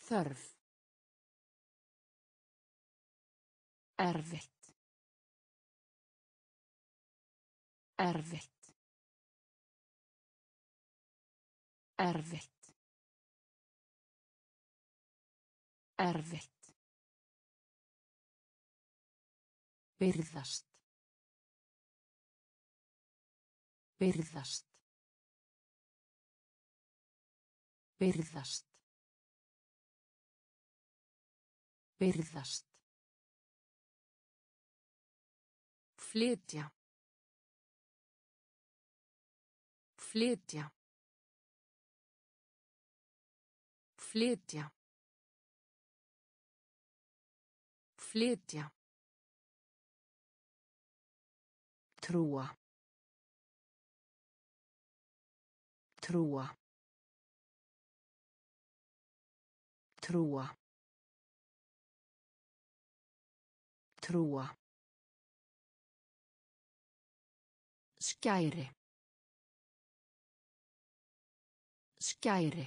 Þörf. Erfitt. Erfitt. Erfitt. Erfitt. Virðast. Virðast. Virðast. Virðast. Flytja. Flytja. Flytja. Flytja. Trúa. Trúa. Trúa. Trúa. Skæri. Skæri.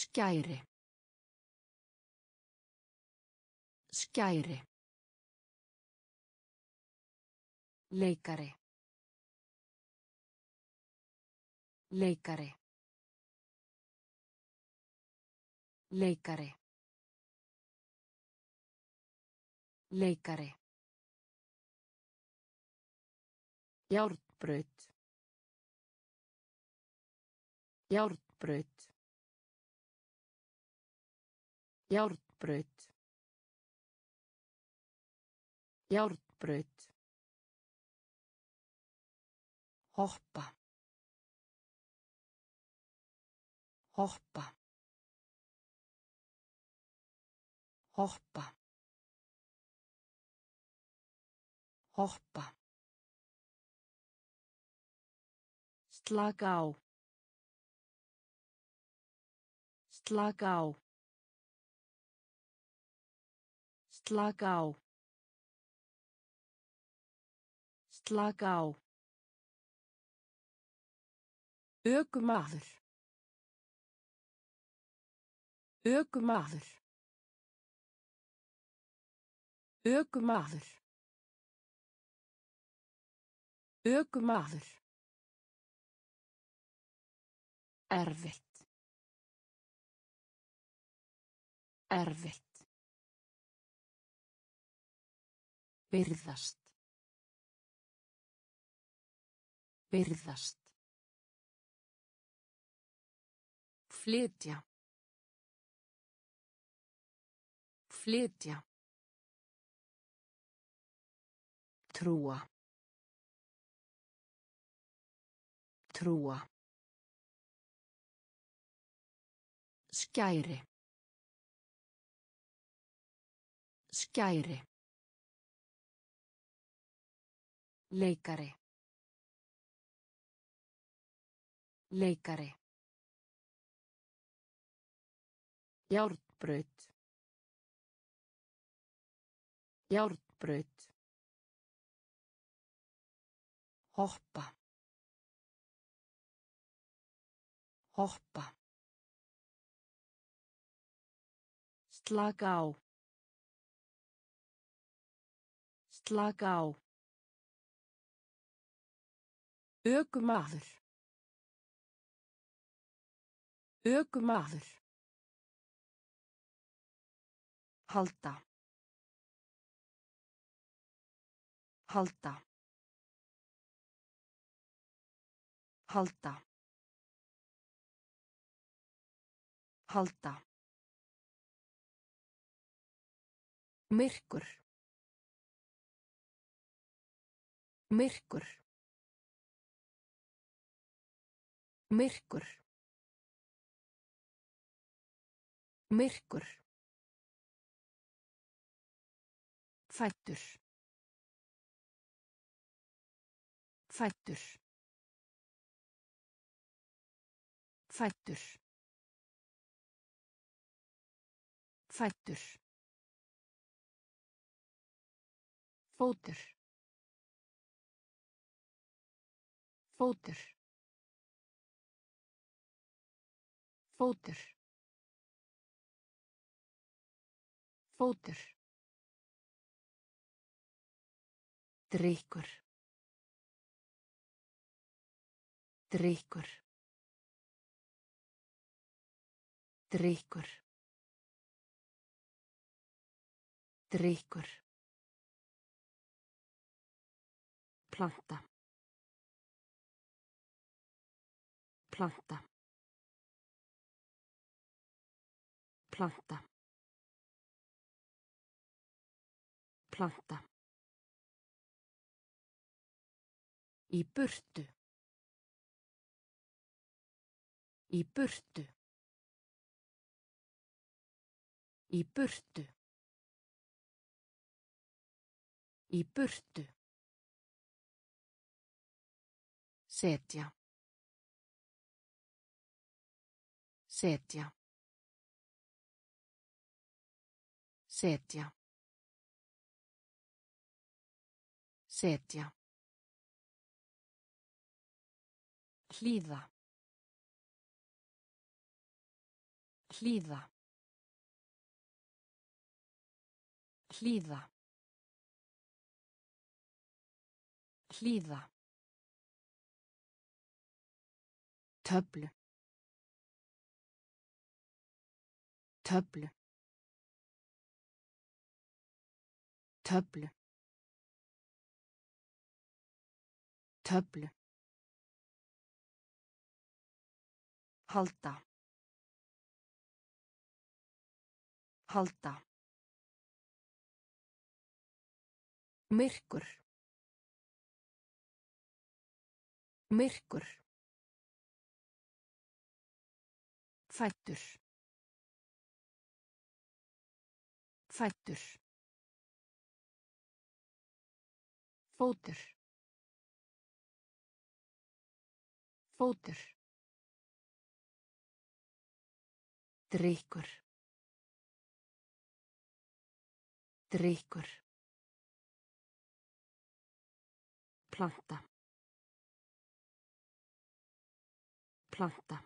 Skæri. Skæri. Leikari. Leikari. Leikari. Leikari. Járnbraut. Járnbraut. Járnbraut. Járnbraut. Hoppa. Hoppa. Hoppa. Hoppa. Slaka á. Slaka á. Slaka á. Slaka á. Ökumaður. Ökumaður. Ökumaður. Ökumaður. Erfitt. Erfitt. Virðast. Virðast. Flytja. Flytja. Trúa. Trúa. Skæri. Skæri. Leikari. Leikari. Járnbraut. Járnbraut. Hoppa. Hoppa. Slaka á. Slaka á. Ökumaður. Ökumaður. Halda. Halda. Halda. Halda. Myrkur. Myrkur. Myrkur. Myrkur. Fættur. Fættur. Fættur. Fættur. Fótur. Fótur. Fótur. Fótur. Drykkur. Drykkur. Drykkur. Drykkur. Planta. Planta. Planta. Planta. Í burtu. Í burtu. Í burtu. Í burtu. Setja. Setja. Setja. Setja. Hlýða. Hlýða. Hlýða. Hlýða. Töflu. Töflu. Töflu. Töflu. Halda. Halda. Myrkur. Myrkur. Fættur. Fættur. Fótur. Fótur. Drykkur. Drykkur. Planta. Planta.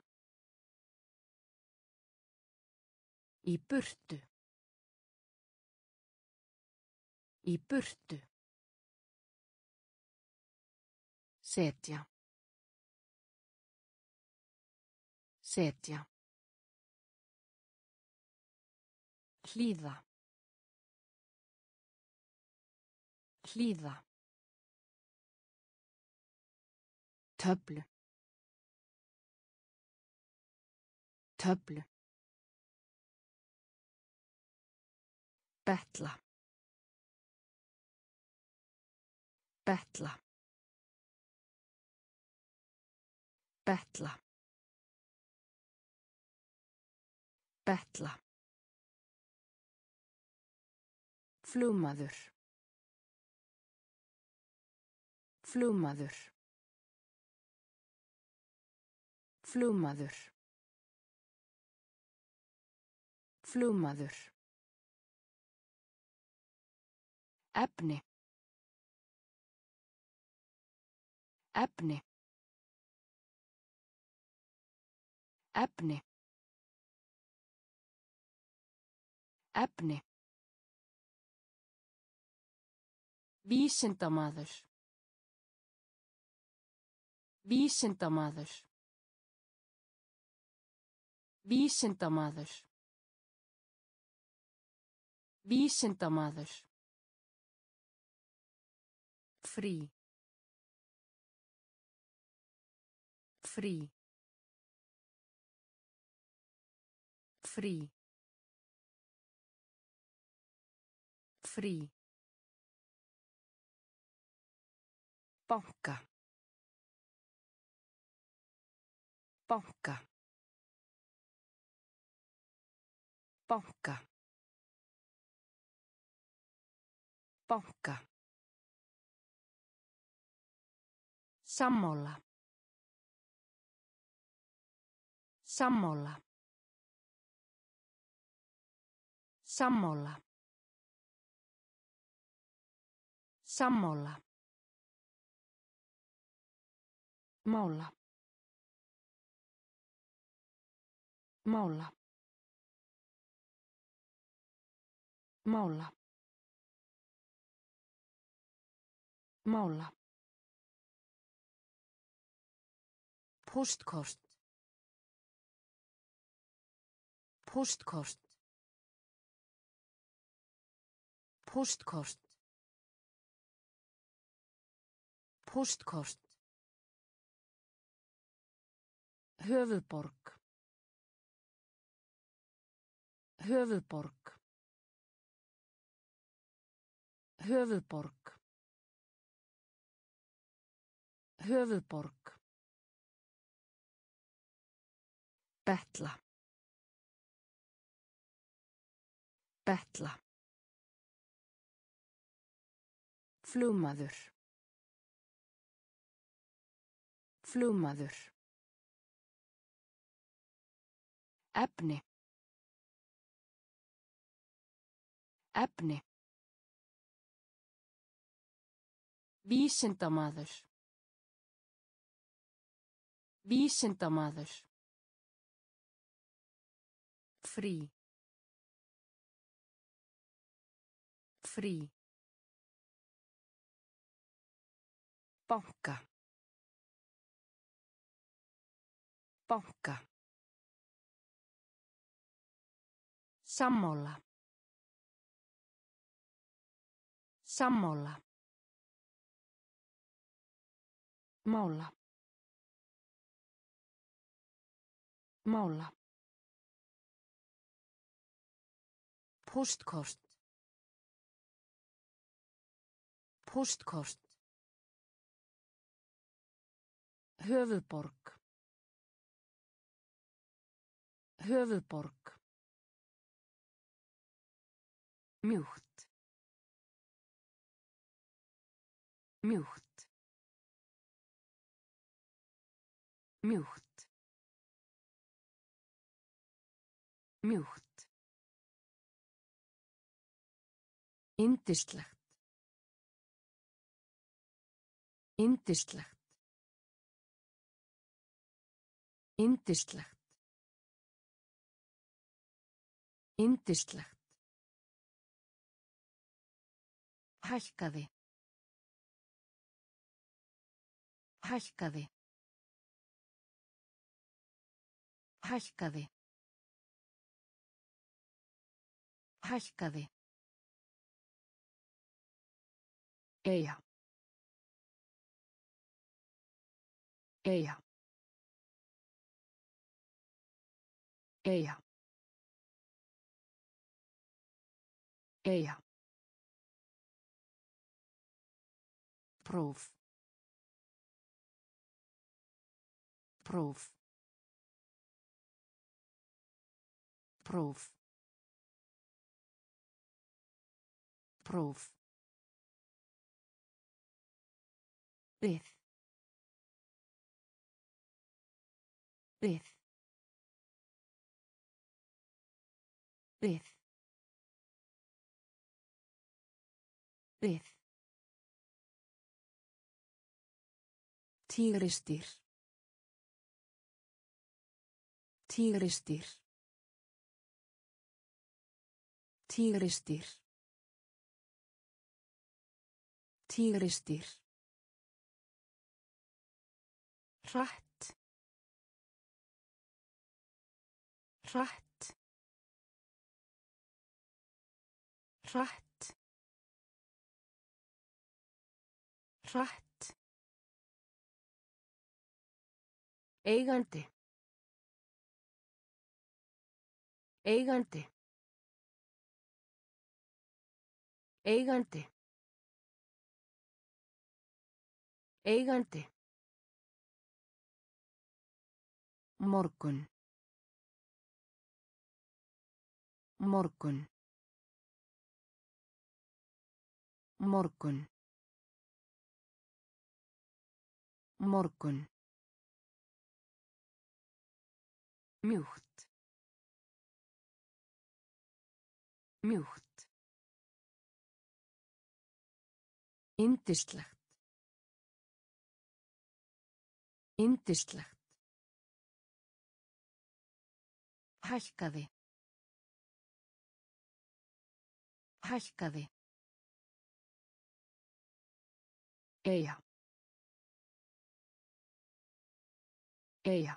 Í burtu. Í burtu. Setja. Setja. Hlýða. Hlýða. Töflu. Töflu. Betla. Betla. Betla. Betla. Flugmaður. Flugmaður. Flugmaður. Flugmaður. Efni. Efni. Efni. Efni. Vísindamaður. Vísindamaður. Vísindamaður. Vísindamaður. Frí. Frí. Frí. Frí. Banka. Banka. Banka. Banka. Sammála. Sammála. Sammála. Sammála. Mála. Mála. Mála. Mála. Póstkort. Póstkort. Póstkort. Póstkort. Höfuðborg. Höfuðborg. Höfuðborg. Höfuðborg. Betla. Betla. Flugmaður. Flugmaður. Efni. Efni. Vísindamaður. Vísindamaður. Frí. Frí. Banka. Banka. Sammála. Sammála. Mála. Mála. Póstkort. Póstkort. Höfuðborg. Höfuðborg. Mjúkt. Mjúkt. Mjúkt. Mjúkt. Indislegt. Indislegt. Indislegt. Indislegt. Hækkaði. Hækkaði. Hækkaði. Hækkaði. Eyja. Eyja. Eyja. Eyja. Próf. Próf. Próf. Próf. Við. Við. Við. Við. Tígrisdýr. Tígrisdýr. Tígrisdýr. Tígrisdýr. Hratt. Hratt. Hratt. Hratt. Eigandi. Eigandi. Eigandi. Eigandi. Morgun. Morgun. Morgun. Morgun. Mjúkt. Mjúkt. Indislegt. Indislegt. Hækkaði. Hækkaði. Eyja. Eyja.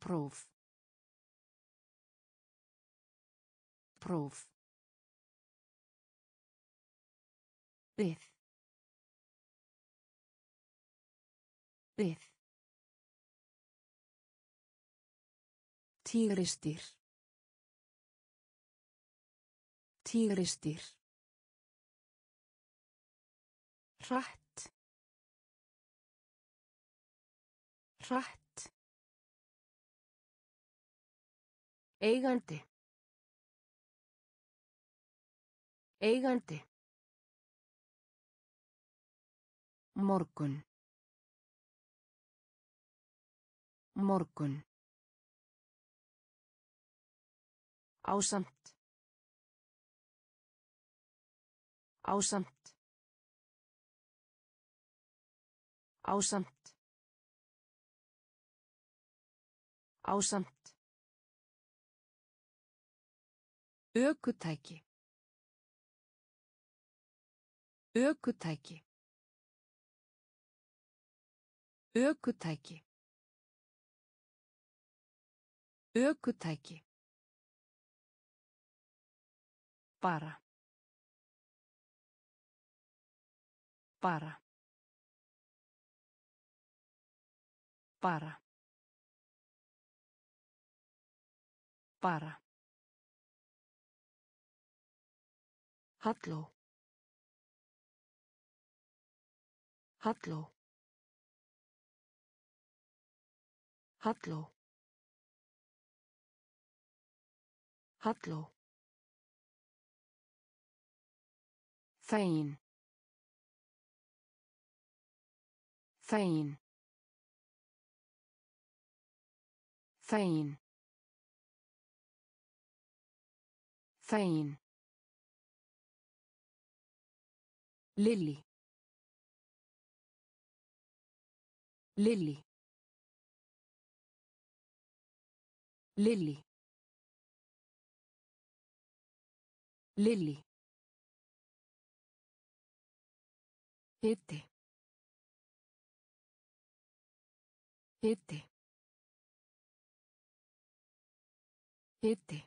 Próf. Próf. Við. Við. Tígrisdýr. Tígrisdýr. Hratt. Hratt. Eigandi. Eigandi. Morgun. Morgun. Ásamt. Ásamt. Ásamt. Ásamt. Ökutæki. Ökutæki. Ökutæki. Ökutæki. Bara. Bara. Bara. Bara. Halló. Halló. Halló. Halló. Fegin. Fegin. Fegin. Fegin. Lilli. Lilli. Lilli. Lilli. Hiti. Hiti. Hiti.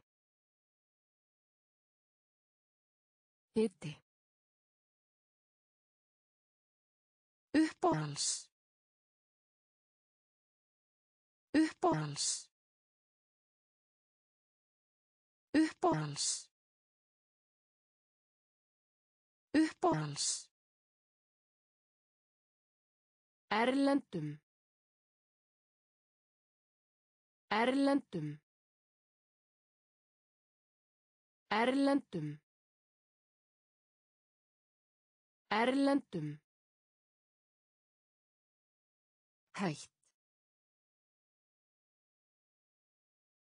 Hiti. Uppáhalds. Uppáhalds. Uppáhalds. Uppáhalds. Erlendum. Erlendum. Erlendum. Erlendum. Hætt.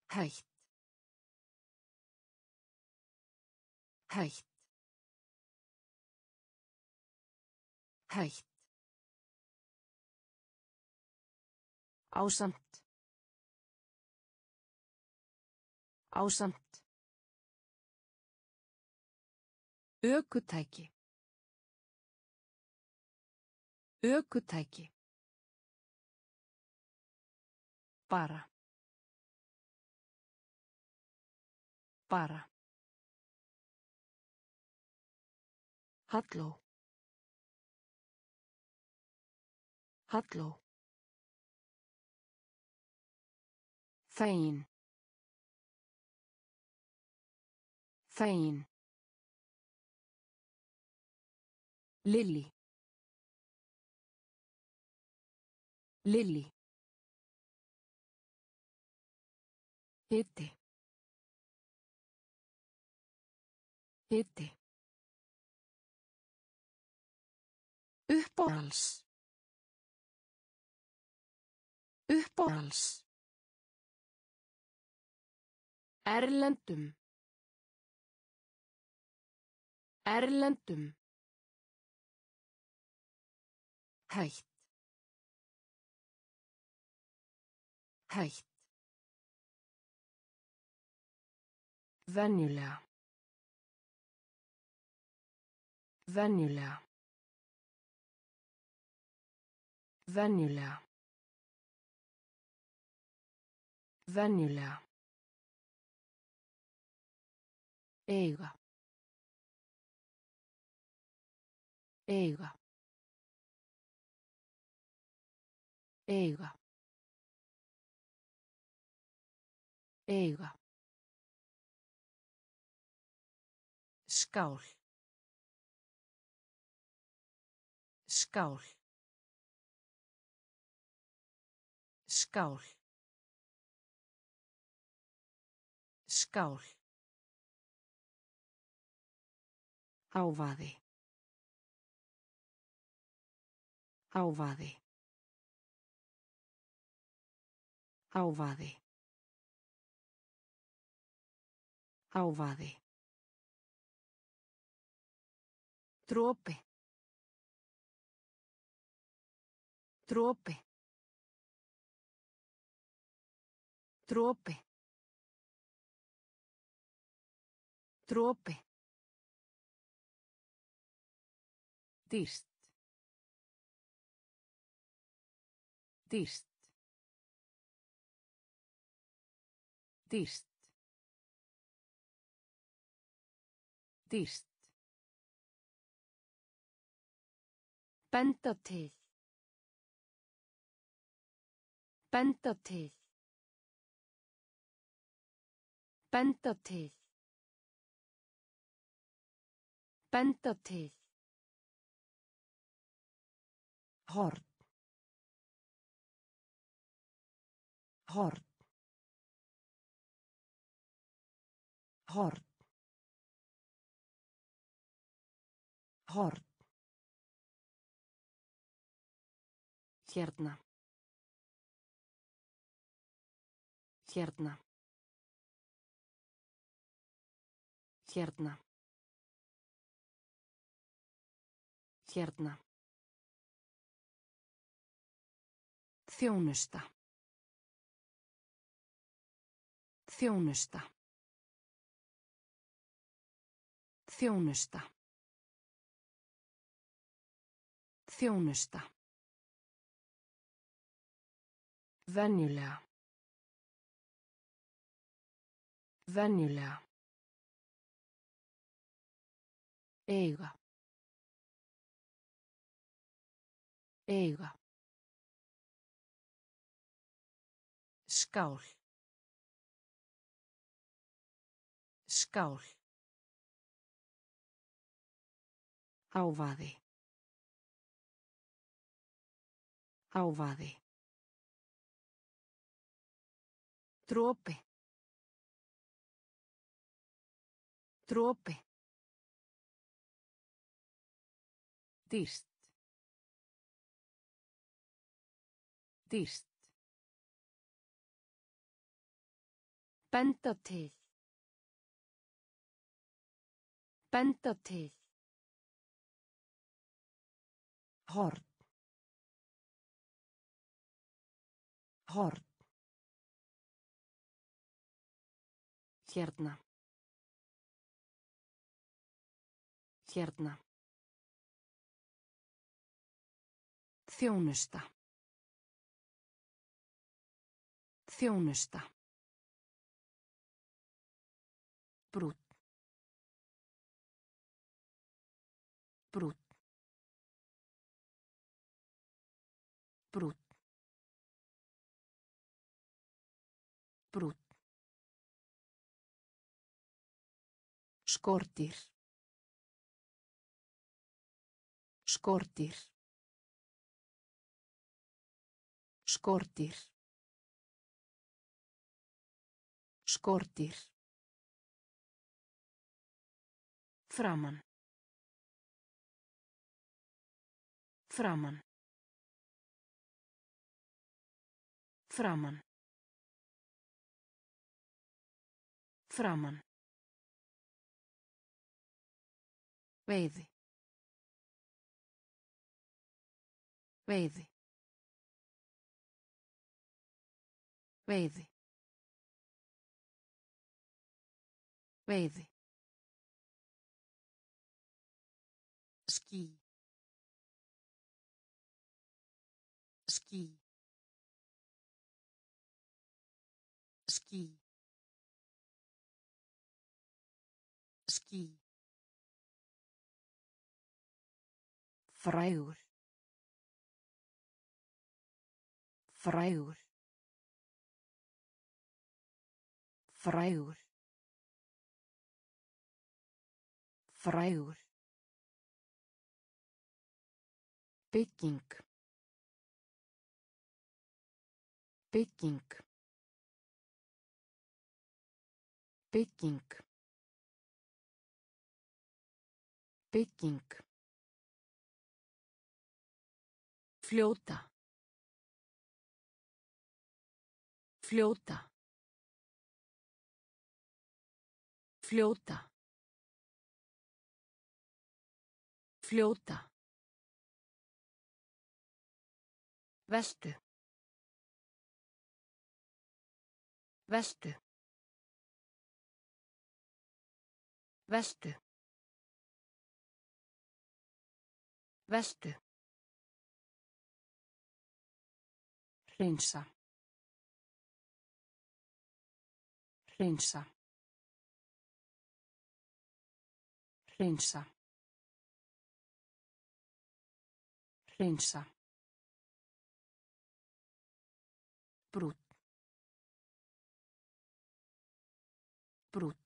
Hætt. Hætt. Hætt. Ásamt. Ásamt. Ökutæki. Ökutæki. Bara. Bara. Halló. Halló. Fegin. Fegin. Lilli. Lilli. Hiti. Hiti. Uppáhalds. Uppáhalds. Erlendum. Erlendum. Hætt. Hætt. Venjulega. Venjulega. Venjulega. Venjulega. Eiga. Eiga. Eiga. Eiga. Skál. Skál. Skál. Skál. Hávaði. Hávaði. Hávaði. Hávaði. Dropi. Dropi. Dropi. Dropi. Dýrst. Dýrst. Dýrst. Dýrst. Benda til. Benda til. Benda til. Benda til. Horn. Horn. Horn. Horn. Hérna. Hérna. Hérna. Hérna. Þjónusta. Þjónusta. Þjónusta. Þjónusta. Venjulega. Venjulega. Eiga. Eiga. Skál. Skál. Hávaði. Hávaði. Dropi. Dropi. Dýrst. Dýrst. Benda til. Benda til. Horn. Horn. Hérna. Hérna. Þjónusta. Þjónusta. Brút. Brút. Brút. Brút. Skortir. Skortir. Skortir. Skortir. Framan. Framan. Framan. Framan. Veiði. Veiði. veiði. Veiði. Ský. Ský. Ský. Ský. Frægur. Frægur. Frægur. Frægur. Bygging. Bygging. Bygging. Bygging. Fljóta. Fljóta. Fljóta. Fljóta. Vestu. Vestu. Vestu. Vestu. Hreinsa. Hreinsa. Hreinsa. Hreinsa. Brút. Brút.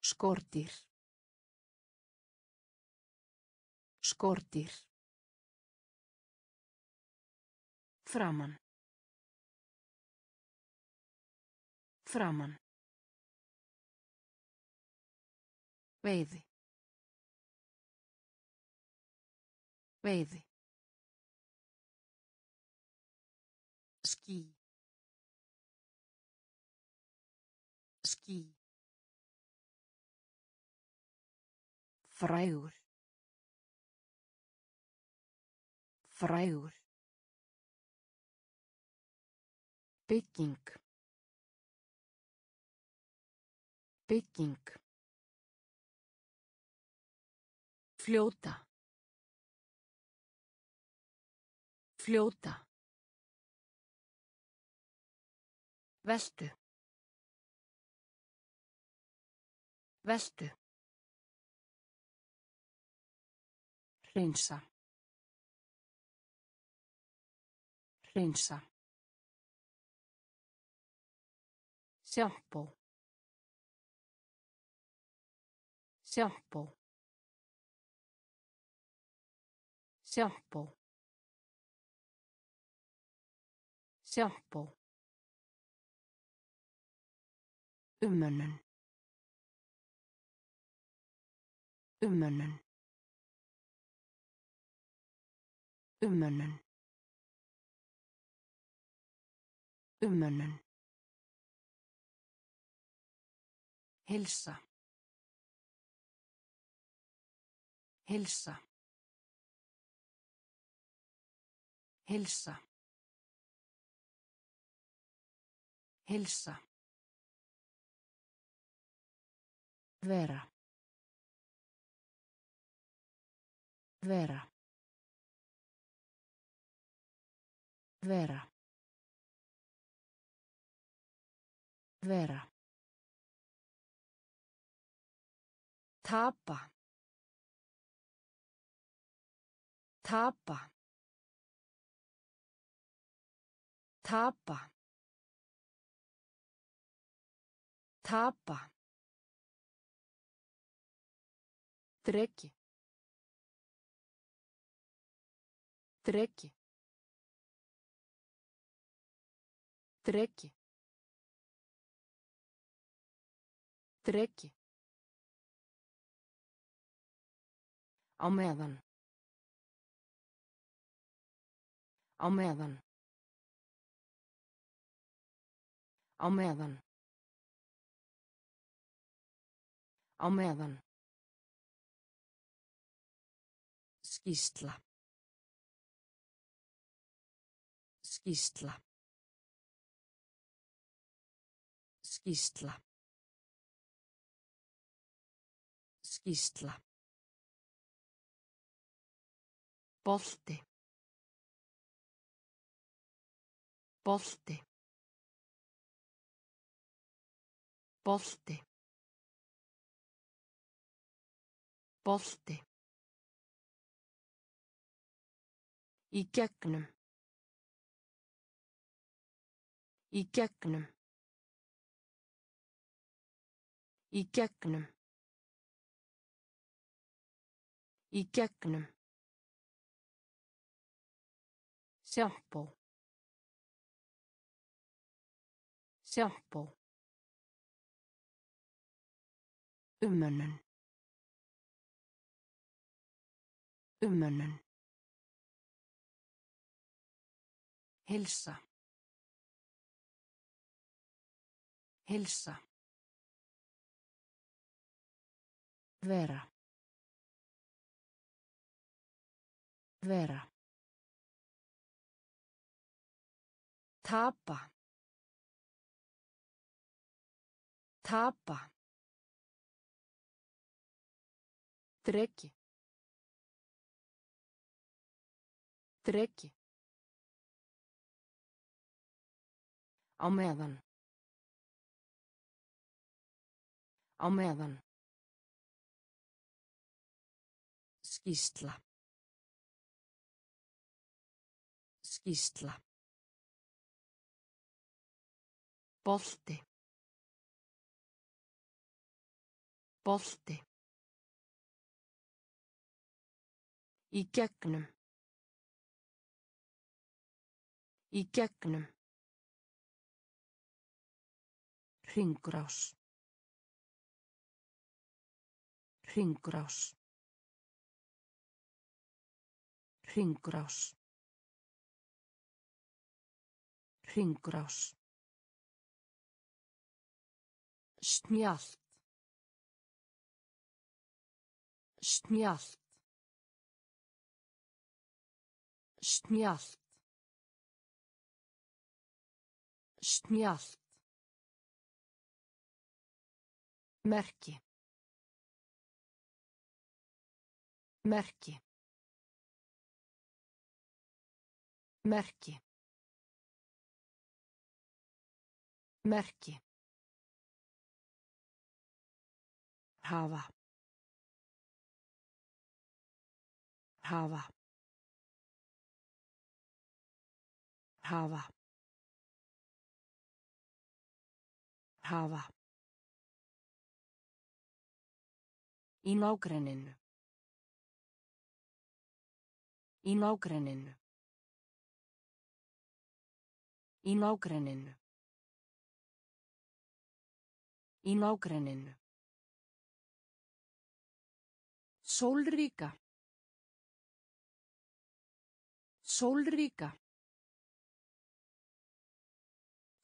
Skordýr. Skordýr. Framan. Framan. Veiði. Veiði. Ský. Ský. Frægur. Frægur. Bygging. Bygging. Fljóta. Fljóta. Vestu. Vestu. Hreinsa. Hreinsa. Sjampó. Sjampó. Sjampó. Sjampó. Umönnun. Umönnun. Umönnun. Umönnun. Hilsa. Hilsa. Hilsa. Hilsa. Vera. Vera. Vera. Vera. Tapa. Tapa. Tapa. Tapa. Dreki. Dreki. Dreki. Dreki. Á meðan. Á meðan. Á meðan. Á meðan. Skýrsla. Skýrsla. Skýrsla. Skýrsla. Bolti. Bolti. Bolti. Bolti. Í gegnum. Í gegnum. Í gegnum. Í gegnum. Sjampó. Sjampó. Umönnun. Umönnun. Hilsa. Hilsa. Vera. Vera. Tapa. Tapa. Dreki. Dreki. Á meðan. Á meðan. Skísla. Skísla. Bolti. Bolti. Í gegnum. Í gegnum. Hringrás. Hringrás. Hringrás. Hringrás. Snjallt. Snjallt. Snjallt. Snjallt. Merki. Merki. Merki. Merki. Hafa. Hafa. Hafa. Hafa. Í nágrenninu. Í nágrenninu. Í nágrenninu. Í nágrenninu. Sólríka. Sólríka.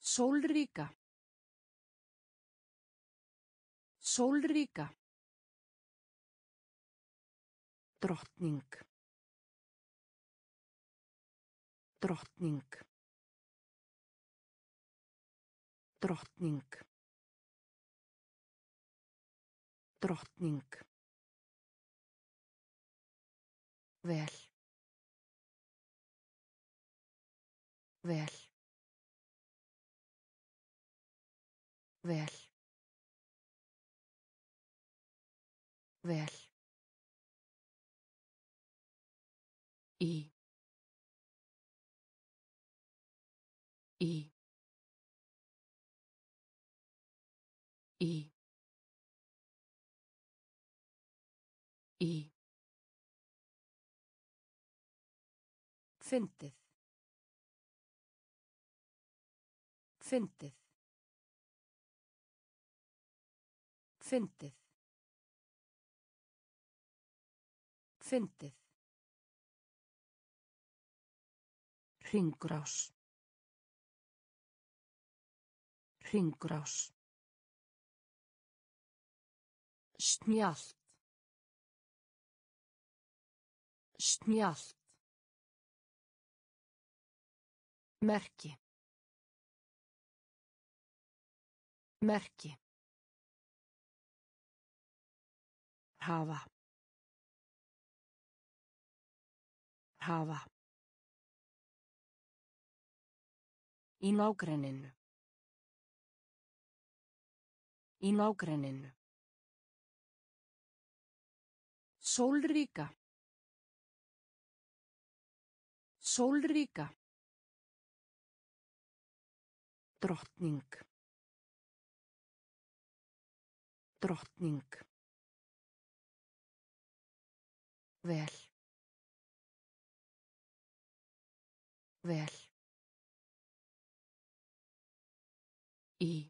Sólríka. Sólríka. Drottning. Drottning. Drottning. Drottning. Vel. Vel. Vel. Vel. Í. Í. Í. Í. Fyndið. Fyndið. Fyndið. Fyndið. Hringrás. Hringrás. Snjallt. Snjallt. Merki. Merki. Hafa. Hafa. Í nágrenninu. Í nágrenninu. Sólríka. Sólríka. Drottning. Drottning. Vel. Vel. Í.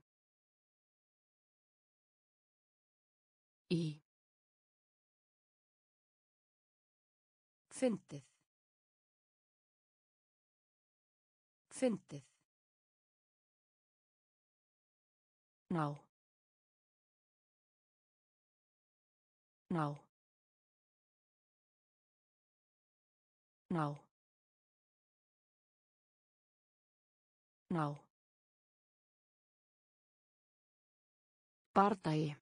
Í. Fyndið. Fyndið. Ná. Ná. Ná. Ná. Bardagi.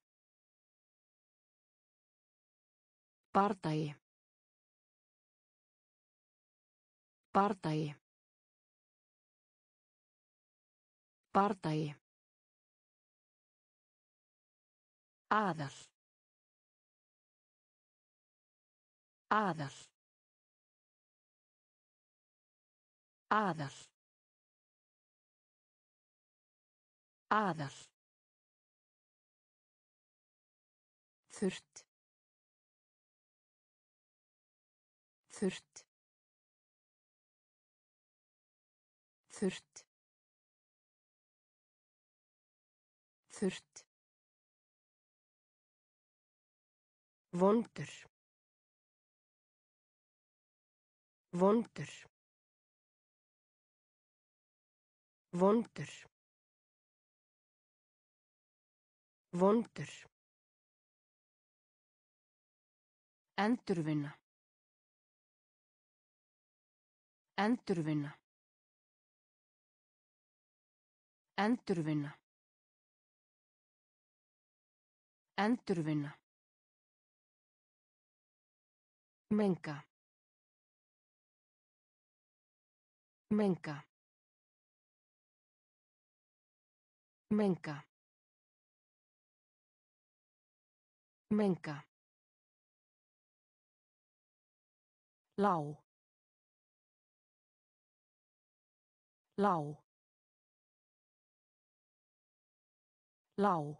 Bardagi. Bardagi. Bardagi. Aðal. Aðal. Aðal. Aðal. Þurrt. Þurrt. Þurrt. Þurrt. Vondur. Vondur. Vondur. Vondur. Endurvinna. Endurvinna. Endurvinna. Endurvinna. Menga. Menga. Menga. Menga. Lá. Lá. Lá.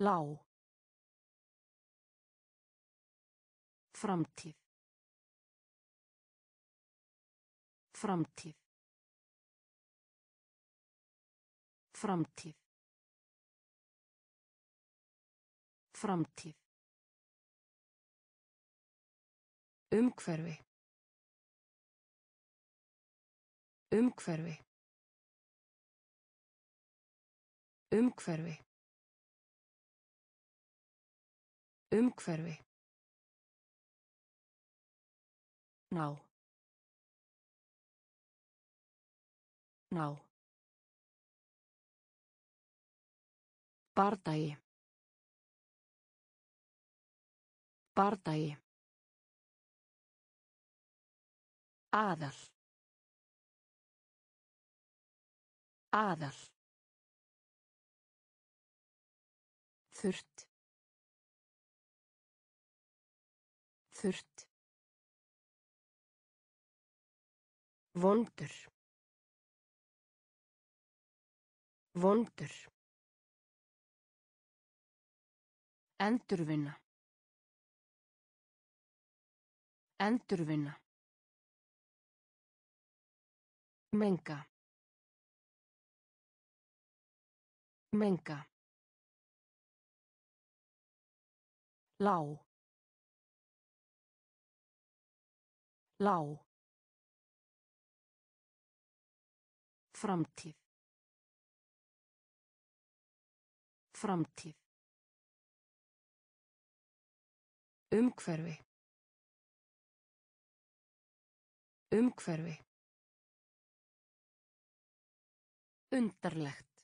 Lá. Framtíð. Framtíð. Framtíð. Framtíð. Umhverfi. Umhverfi. Umhverfi. Umhverfi. Ná. Ná. Bardagi. Bardagi. Aðal. Aðal. Þurrt. Þurrt. Vondur. Vondur. Endurvinna. Endurvinna. Menga. Menga. Lá. Lá. Framtíð. Framtíð. Umhverfi. Umhverfi. Undarlegt.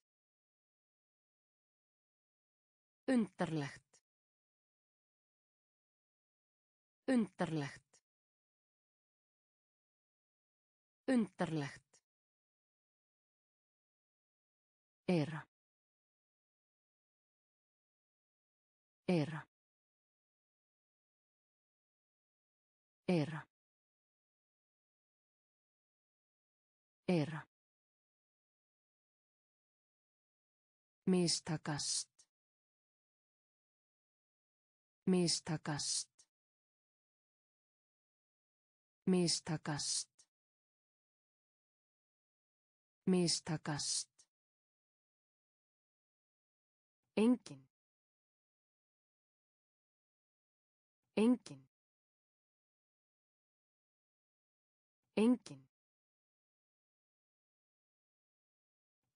Undarlegt. Undarlegt. Undarlegt. Era. Era. Era. Era. Mistakast. Mistakast. Mistakast. Mistakast. Engin. Engin. Engin.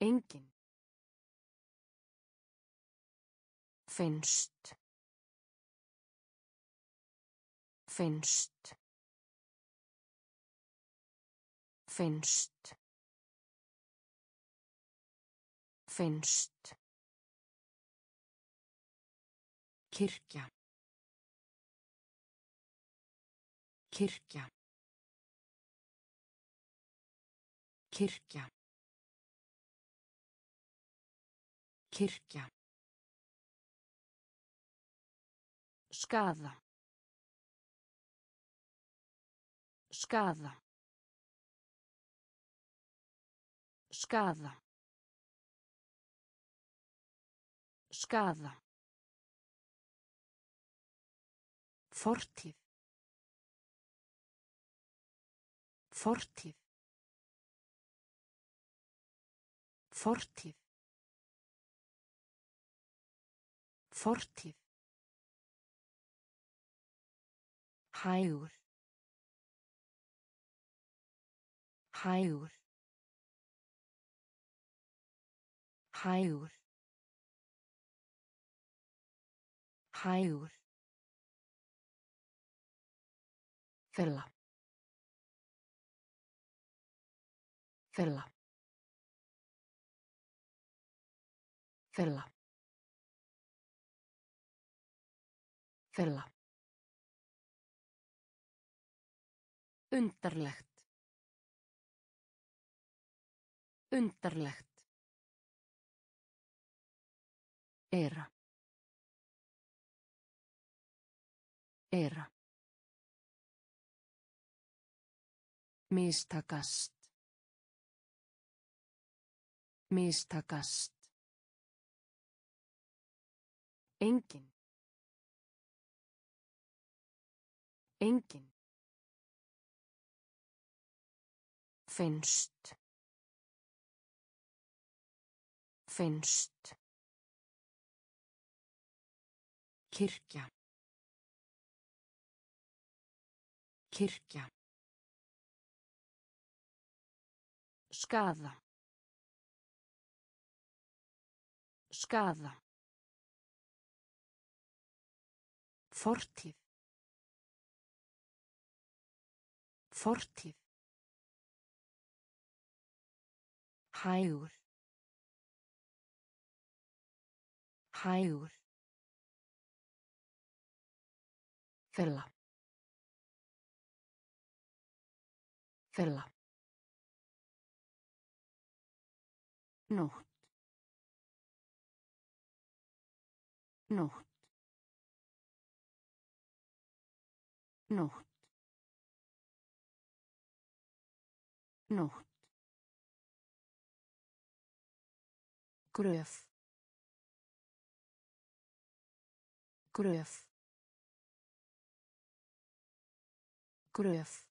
Engin. Finnst. Finnst. Finnst. Finnst. Kirkja. Kirkja. Kirkja. Kirkja. Skaða. Skaða. Skaða. Skaða. Fortíð. Fortíð. Fortíð. Fortíð. Hægur. Hægur. Hægur. Hægur. Fella. Fella. Fella. Fella. Undarlegt. Undarlegt. Era. Era. Mistakast. Mistakast. Engin. Engin. Finnst. Finnst. Kirkja. Kirkja. Skaða. Skaða. Fortíð. Fortíð. Hægur. Hægur. Fella. Fella. Nótt. Nótt. Nótt. Nótt. Gröf. Gröf. Gröf.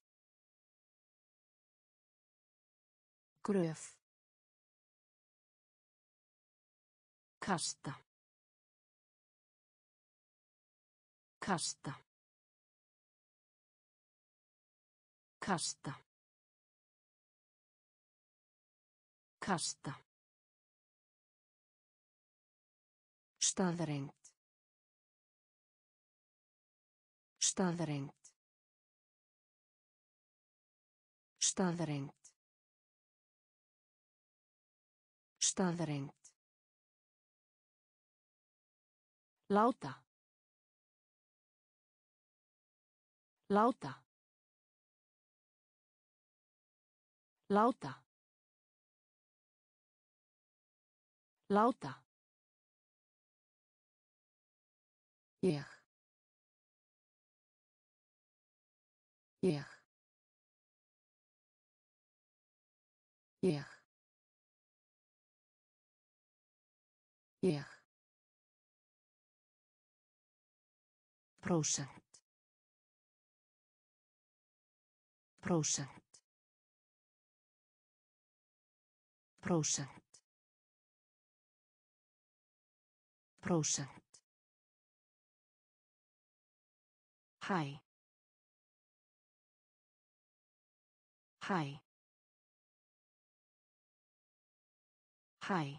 Gröf. Kasta. Kasta. Kasta. Kasta. Staðrengt. Staðrengt. Staðrengt. Staðrengt. Láta. Láta. Láta. Láta. Ég. Ég. Ég. Ég. Prósent. Prósent. Prósent. Prósent. Hæ. Hæ. Hæ.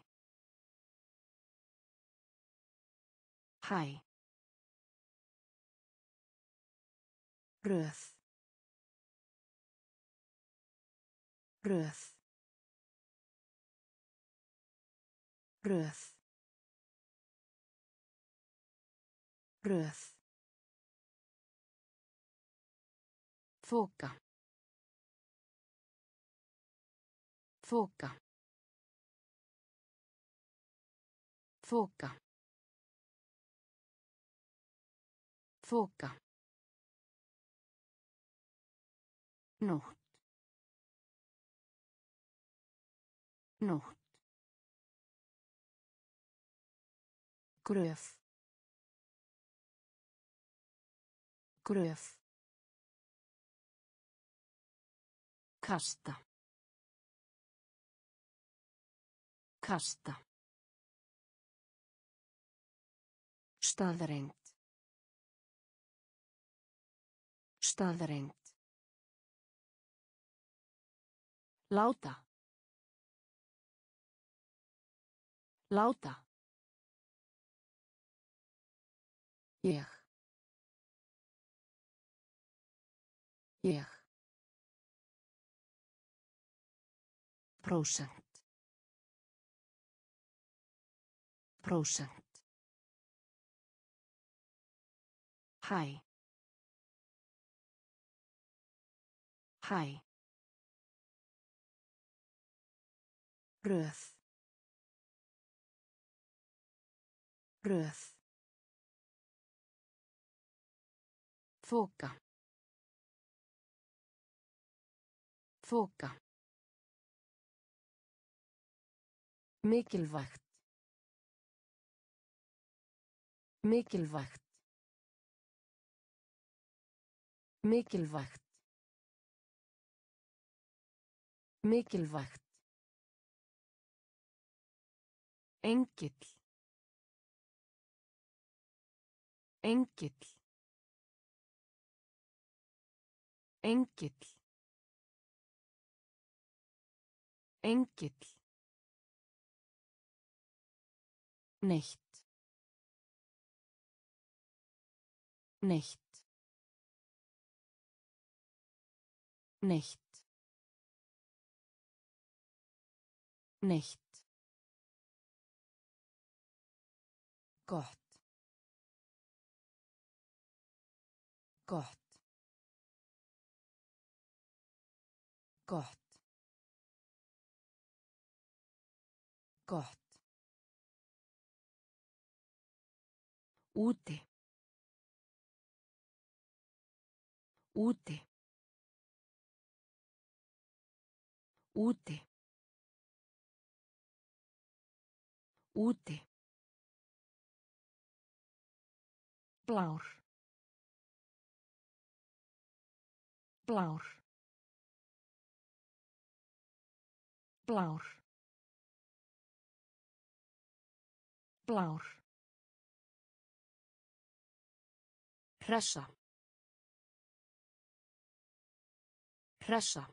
Hæ. Röð. Röð. Röð. Röð. Þoka. Þoka. Þoka. Þoka. Nótt. Nótt. Gröf. Gröf. Kasta. Kasta. Staðrengt. Staðrengt. Láta. Láta. Ég. Ég. Prósent. Prósent. Hæ. Hæ. Röð. Röð. Þoka. Þoka. Mikilvægt. Mikilvægt. Mikilvægt. Mikilvægt. Engill. Engill. Engill. Engill. Nicht. Nicht. Nicht. Nicht. Gott. Gott. Gott. Gott. Úti. Úti. Úti. Úti. Blár. Blár. Blár. Blár. Hressa. Hressa.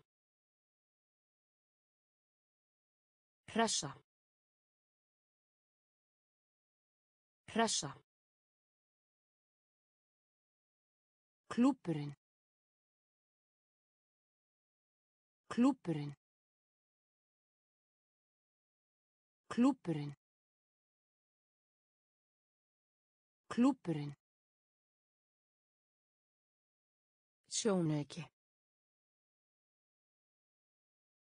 Hressa. Hressa. Klúpurinn. Klúpurinn. Klúpurinn. Klúpurinn. Sjónauki.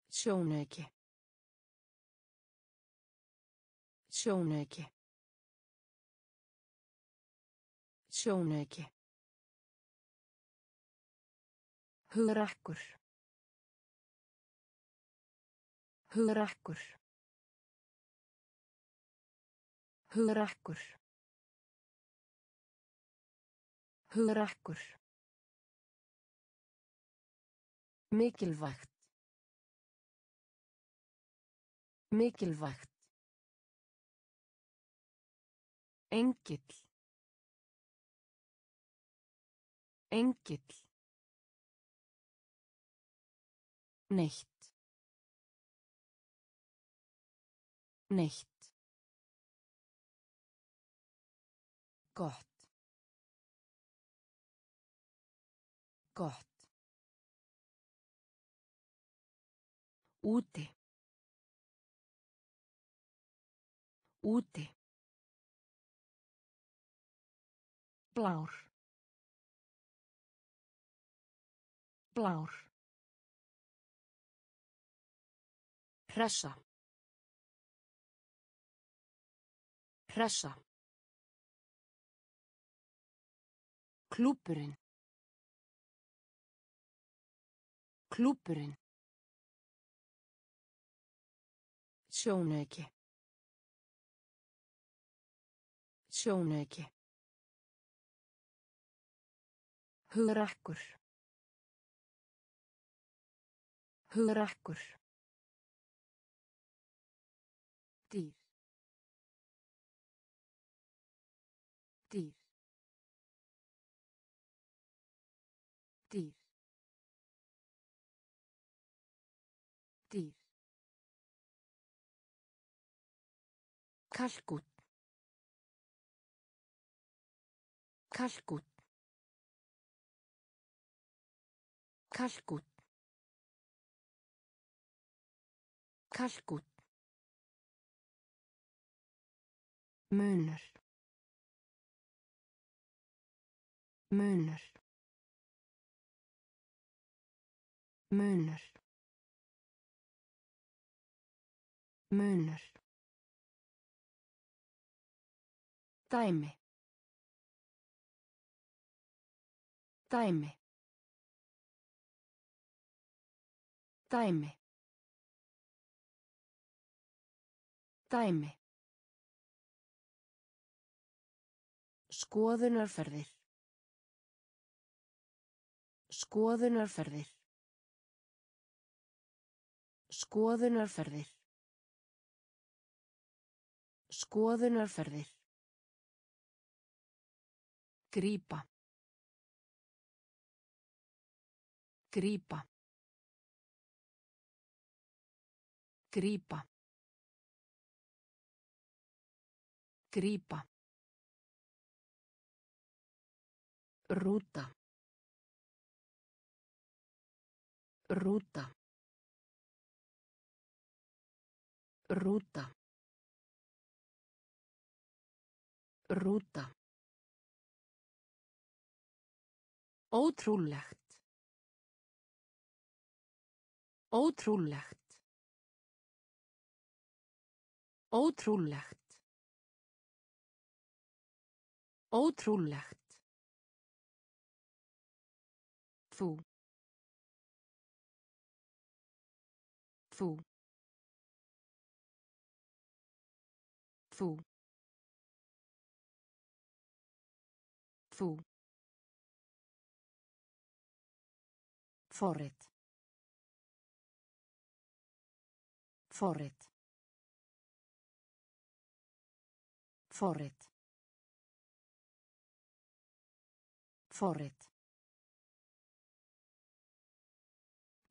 Sjónauki. Sjónauki. Sjónauki. Hugrakkur. Hugrakkur. Hugrakkur. Hugrakkur. Mikilvægt. Mikilvægt. Engill. Engill. Neitt. Neitt. Gott. Gott. Úti. Úti. Blár. Blár. Hressa. Hressa. Klúpurinn. Klúpurinn. Sjónauki. Sjónauki. Hugrakkur. Hugrakkur. Kalkút. Kalkút. Kalkút. Kalkút. Munur. Munur. Munur. Munur. Dæmi. Dæmi. Dæmi. Dæmi. Skoðunarferðir. Skoðunarferðir. Skoðunarferðir. Skoðunarferðir. Grípa. Grípa. Grípa. Grípa. Rúta. Rúta. Rúta. Rúta. Ótrúlegt. Ótrúlegt. Ótrúlegt. Ótrúlegt. Þú. Þú. Þú. Þú. Forrit. Forrit. Forrit. Forrit.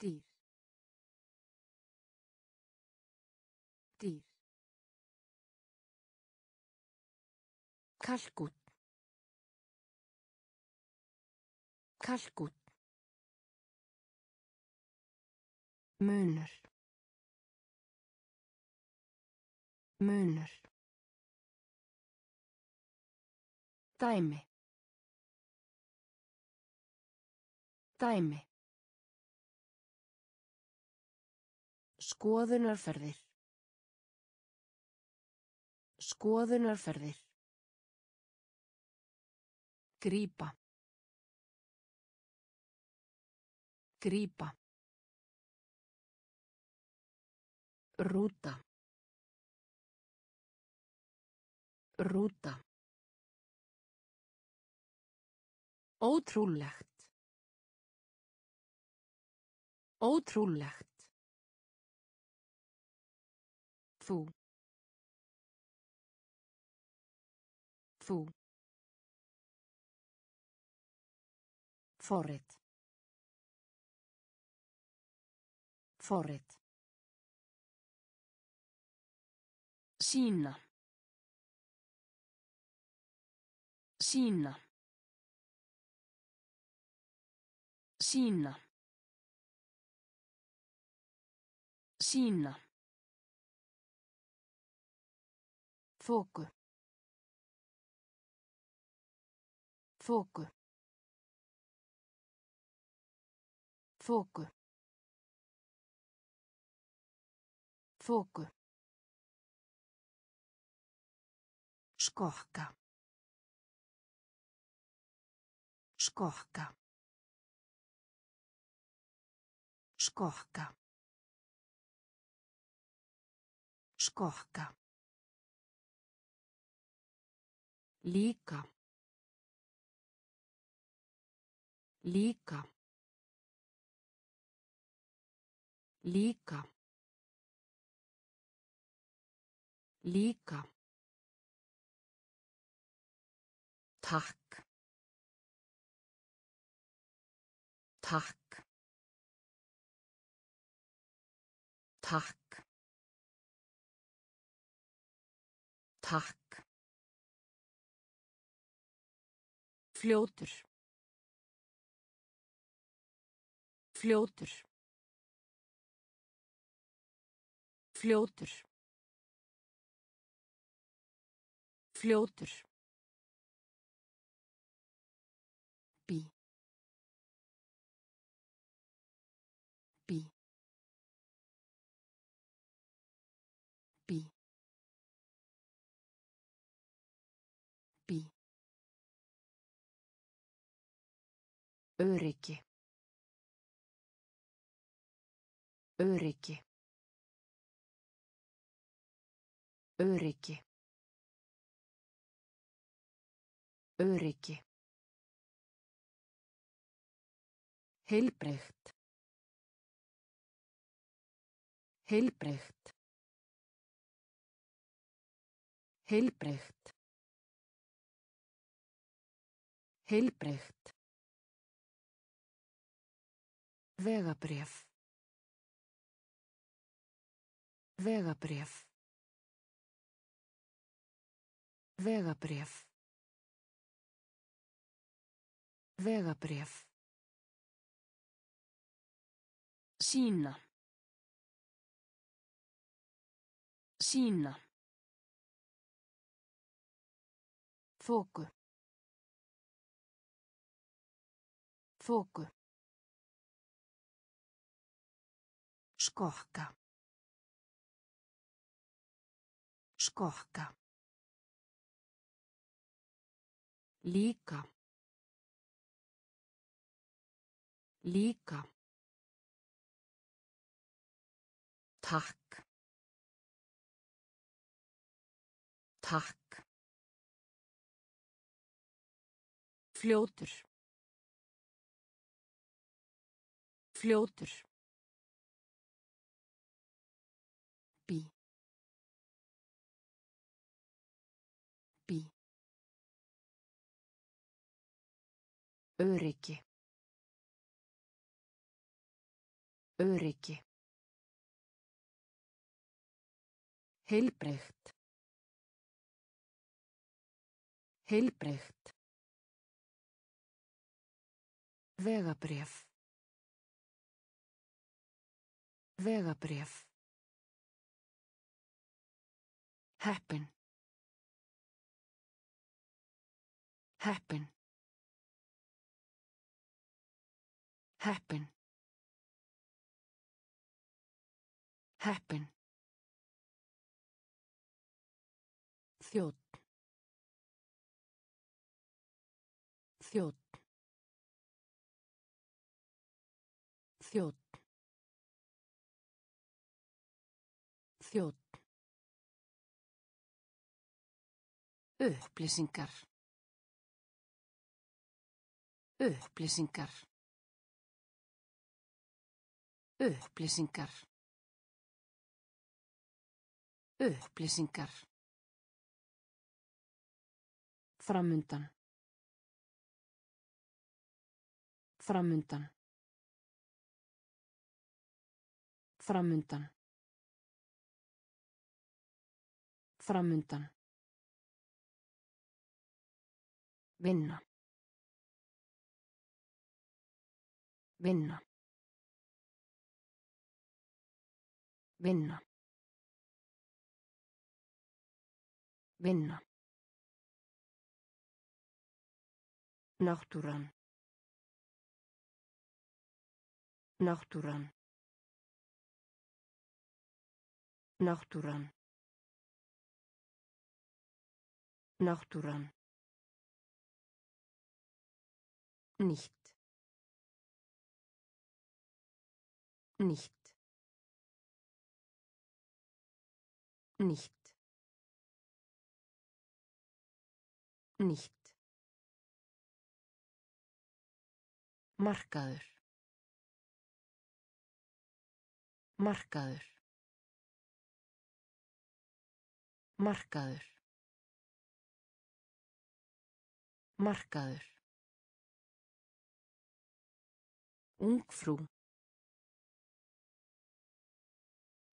Dýr. Dýr. Kalkút. Kalkút. Munur. Munur. Dæmi. Dæmi. Skoðunarferðir. Skoðunarferðir. Grípa. Grípa. Rúta. Rúta. Ótrúlegt. Ótrúlegt. Þú. Þú. Forrit. Forrit. Sína. Sína. Sína. Sína. Þóku. Þóku. Þóku. Þóku. Skokka. Skokka. Skokka. Skokka. Líka. Líka. Líka. Líka. Takk. Takk. Takk. Takk. Fljótur. Fljótur. Fljótur. Fljótur. Öryggi. Öryggi. Öryggi. Öryggi. Heilbreygt. Heilbreygt. Heilbreygt. Heilbreygt. Vegabréf. Vegabréf. Vegabréf. Vegabréf. Sína. Sína. Þóku. Þóku. Skokka. Skokka. Líka. Líka. Takk. Takk. Fljótur. Fljótur. Öryggi. Öryggi. Heilbreygt. Heilbreygt. Vegabréf. Vegabréf. Heppin. Heppin. Heppin. Heppin. Þjótt. Þjótt. Þjótt. Þjótt. Upplýsingar. Upplýsingar. Upplýsingar. Upplýsingar. Framundan. Framundan. Framundan. Framundan. Vinna. Vinna. Vinna. Vinna. Náttúran. Náttúran. Náttúran. Náttúran. Nicht. Nicht. Nicht. Nicht. Markaður. Markaður. Markaður. Markaður. Ungfrú.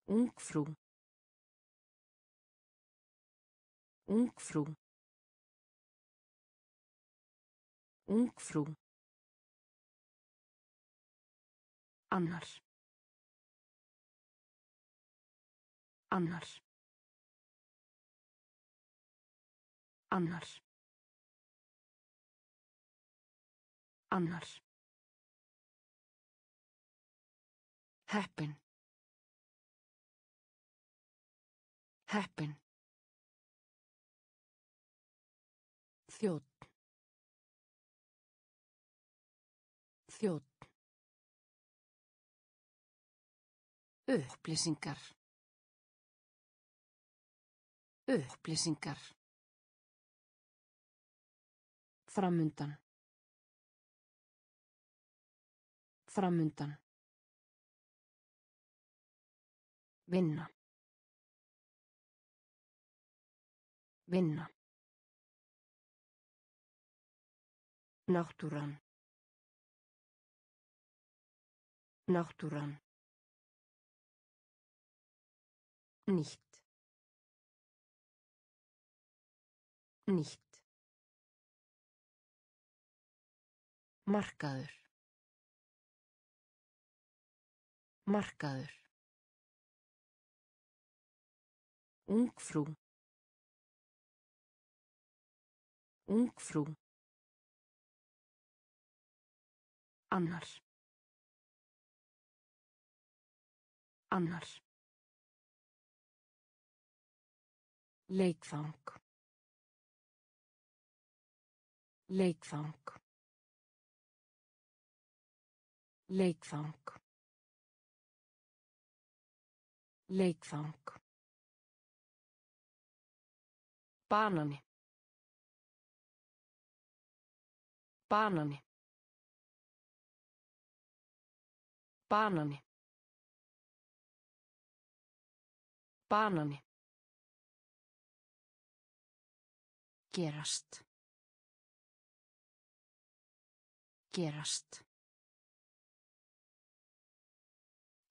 Ungfrú. Ungfrú. Ungfrú. Annar. Annar. Annar. Annar. Heppin. Heppin. Þjótt. Þjótt. Upplýsingar. Upplýsingar. Framundan. Framundan. Vinna. Vinna. Náttúran. Náttúran. Nicht. Nicht. Markaður. Markaður. Ungfrú. Ungfrú. Annar. Annar. Leikfang. Leikfang. Leikfang. Leikfang. Banani. Banani. Banani. Banani. Gerast. Gerast.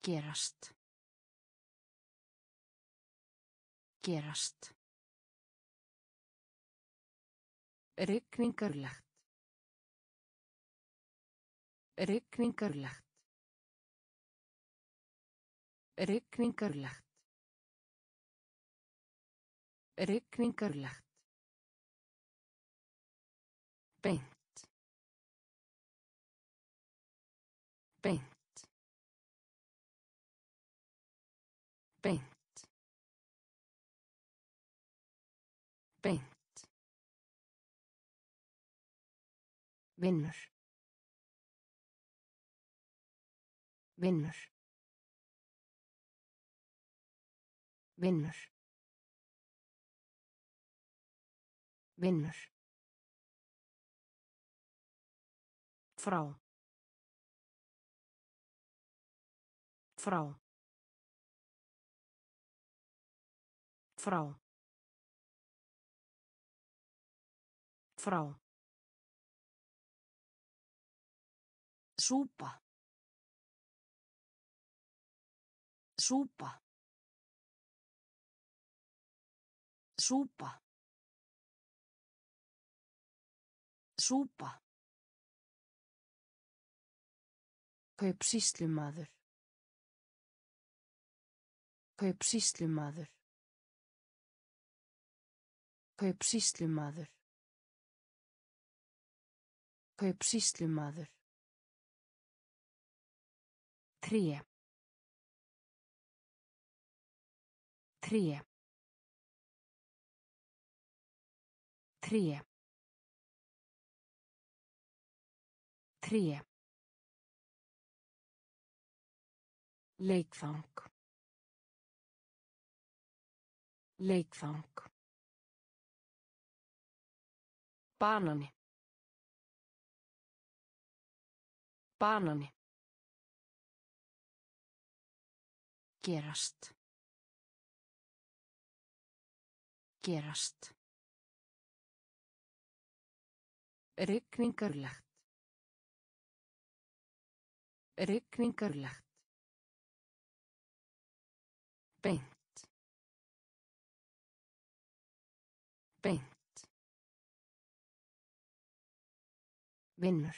Gerast. Gerast. Rigningarlegt. Rigningarlegt. Rigningarlegt. Rigningarlegt. Beint. Beint. beint beint vinnur vinnur vinnur. Vinnur. Frá. Frá. Frá. Frá. Súpa. Súpa súpa súpa Kaupsýslumaður. Kaupsýslumaður. Kaupsýslumaður. Kaupsýslumaður. Tré. Tré. Tré. Tré. Leikfang. Leikfang. Banani. Banani. Gerast. Gerast. Rigningarlegt. Rigningarlegt. Beint. Beint. Vinnur.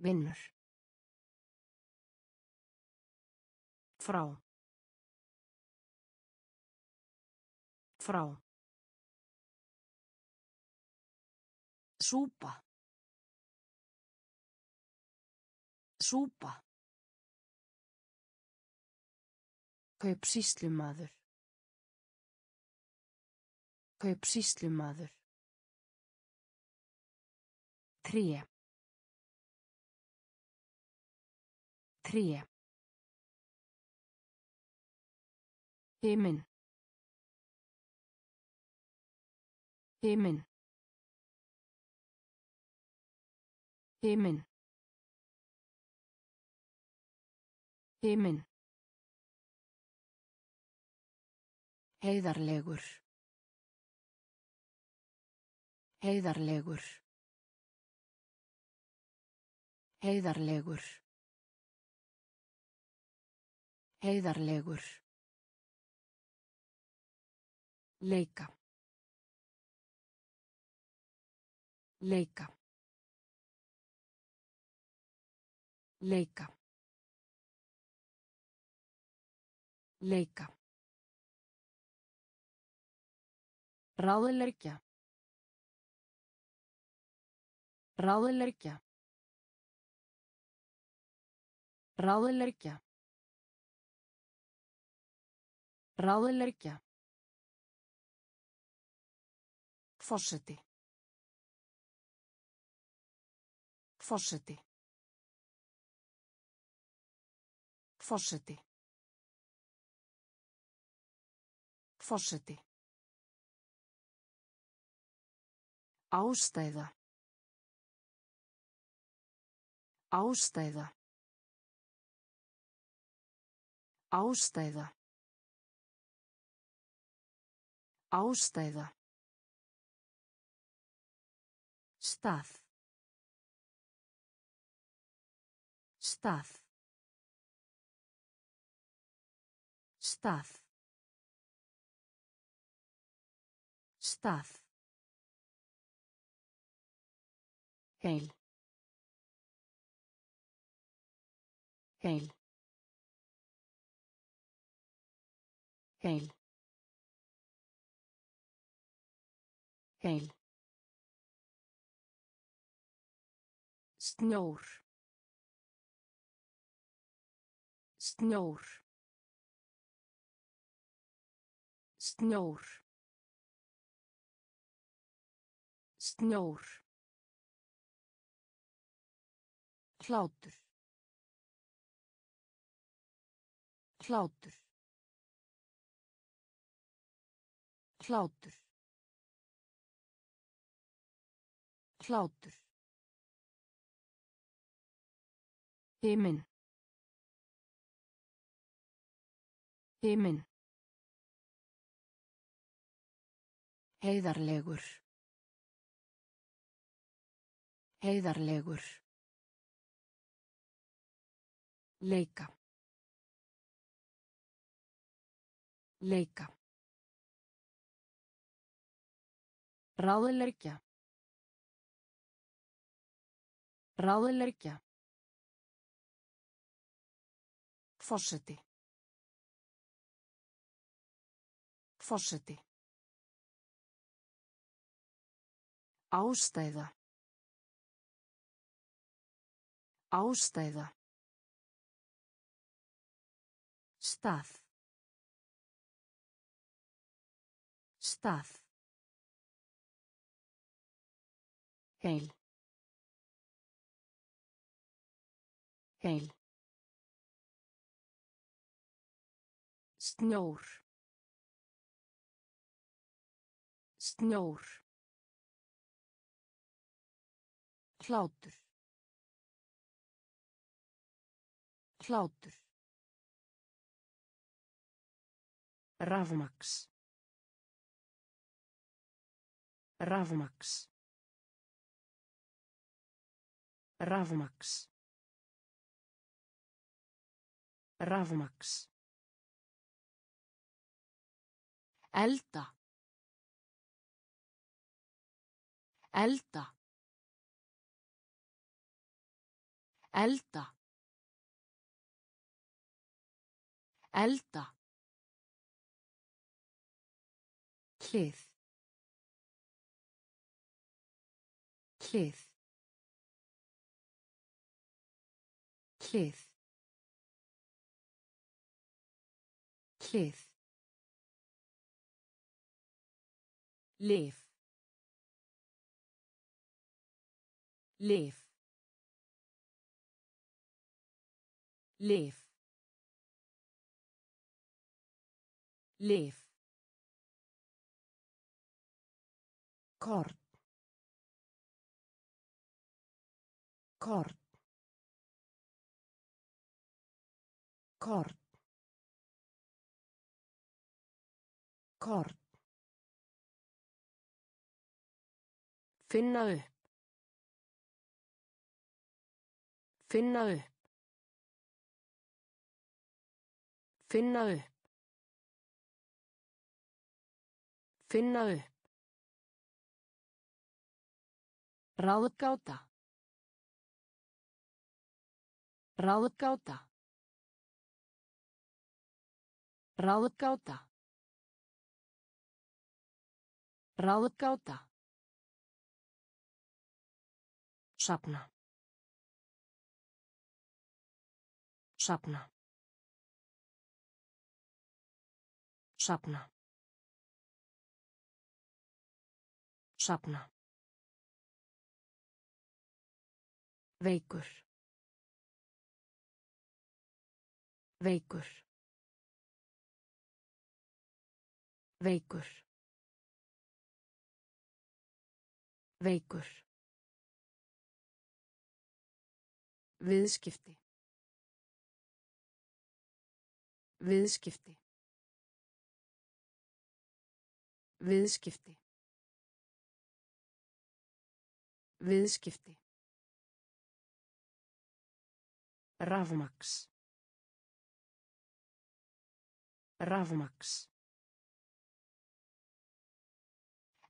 Vinnur. Frá. Frá. Súpa. Súpa. Kaupsýslumaður. Kaupsýslumaður. Tré. Tré. Himinn. Himinn. Himinn. Himinn. Heiðarlegur. Heiðarlegur. Heiðarlegur. Heiðarlegur. Leika. Leika. Leika. Leika. Ráðleggja. Ráðleggja. Ráðleggja. Ráðleggja. Forseti. Forseti. Forseti. Forseti. Ástæða. Ástæða. Ástæða. Ástæða. Stað. Stað. Stað. Stað. Heil. Heil. Heil. Heil. Snjór. Snjór. Snjór. Snjór. Hlátur. Hlátur. Hlátur. Hlátur. Himinn. Himinn. Heiðarlegur. Heiðarlegur. Leika. Leika. Ráðleggja. Ráðleggja. Forseti. Forseti. Ástæða. Ástæða. Stað. Stað. Heil. Heil. Snjór. Snjór. Hlátur. Hlátur. Rafmaks. Rafmaks. Rafmaks. Rafmaks. Elda. Elda. Elda. Elda. Hlið. Hlið. Hlið. Hlið. Lyf. Lyf. Lyf. Lyf. Kort. Kort. Kort. Kort. Finna upp. Finna upp. Finna upp. Finna upp. Ráðgáta. Ráðgáta. Ráðgáta. Ráðgáta. Sapna. Sapna. Sapna. Sapna. Veikur. Veikur. Veikur. Veikur. Viðskipti. Viðskipti. Viðskipti. Viðskipti. Rafmaks. Rafmaks.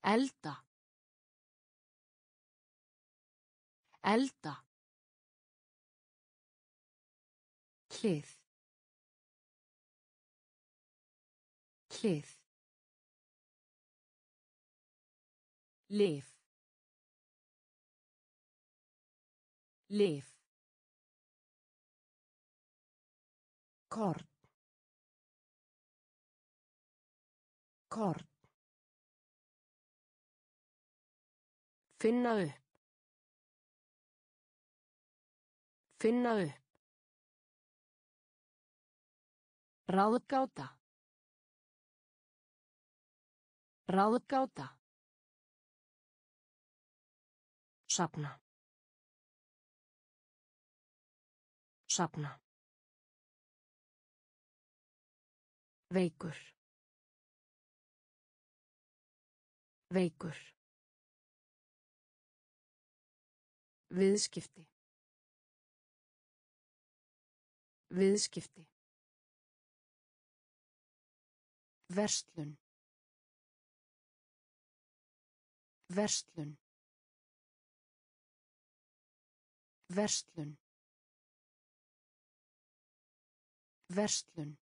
Elda. Elda. Hlið. Hlið. Lyf. Lyf. Korn. Korn. Finna upp. Finna upp. Ráðgáta. Ráðgáta. Sapna. Sapna. Veikur. Veikur. Viðskipti. Viðskipti. Verslun. Verslun. Verslun. Verslun.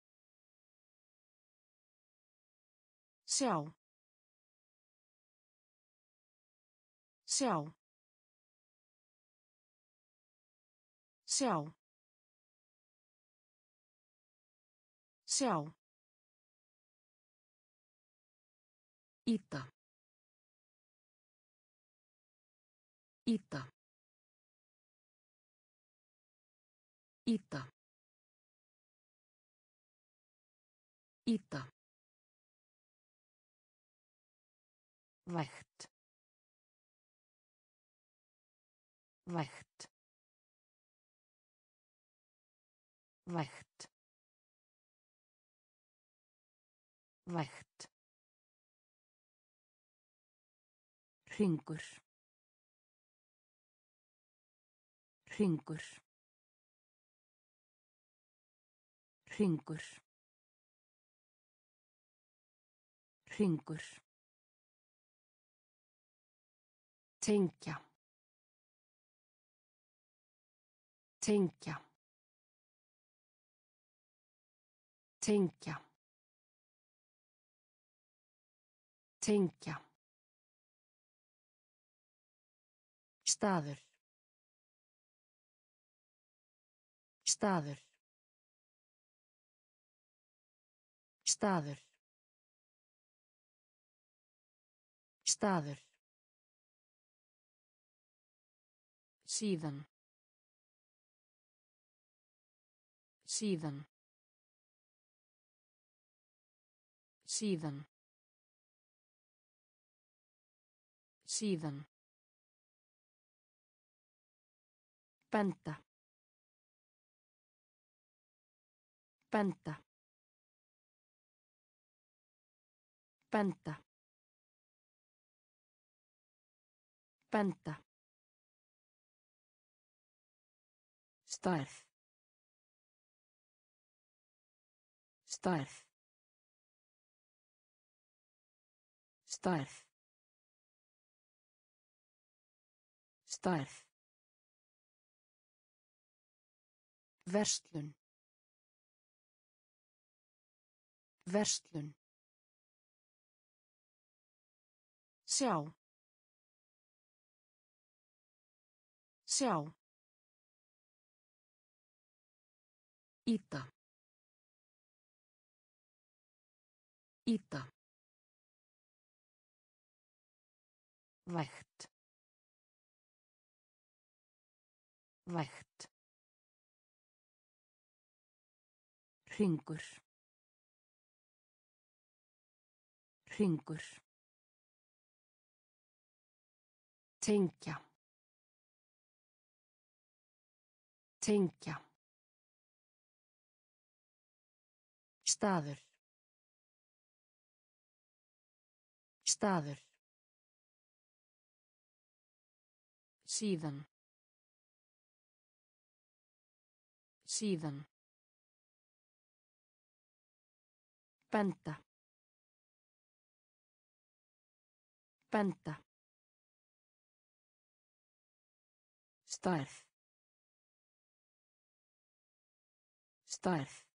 Sjá. Sjá. Sjá. Sjá. Íta. Íta. Íta. Íta. Vægt. Vægt. Vægt. Vægt. Hringur. Hringur. Hringur. Hringur. Tengja. Tengja. Tengja. Tengja. Staður. Staður. Staður. Staður. Síðan. Síðan. Síðan. Síðan. Benda. Benda. Benda. Benda. Stærð. Stærð. Stærð. Stærð. Verslun. Verslun. Sjá. Sjá. Íta. Íta. Vægt. Vægt. Hringur. Hringur. Tengja. Tengja. Staður. Staður. Síðan. Síðan. Benda. Benda. Stærð. Stærð.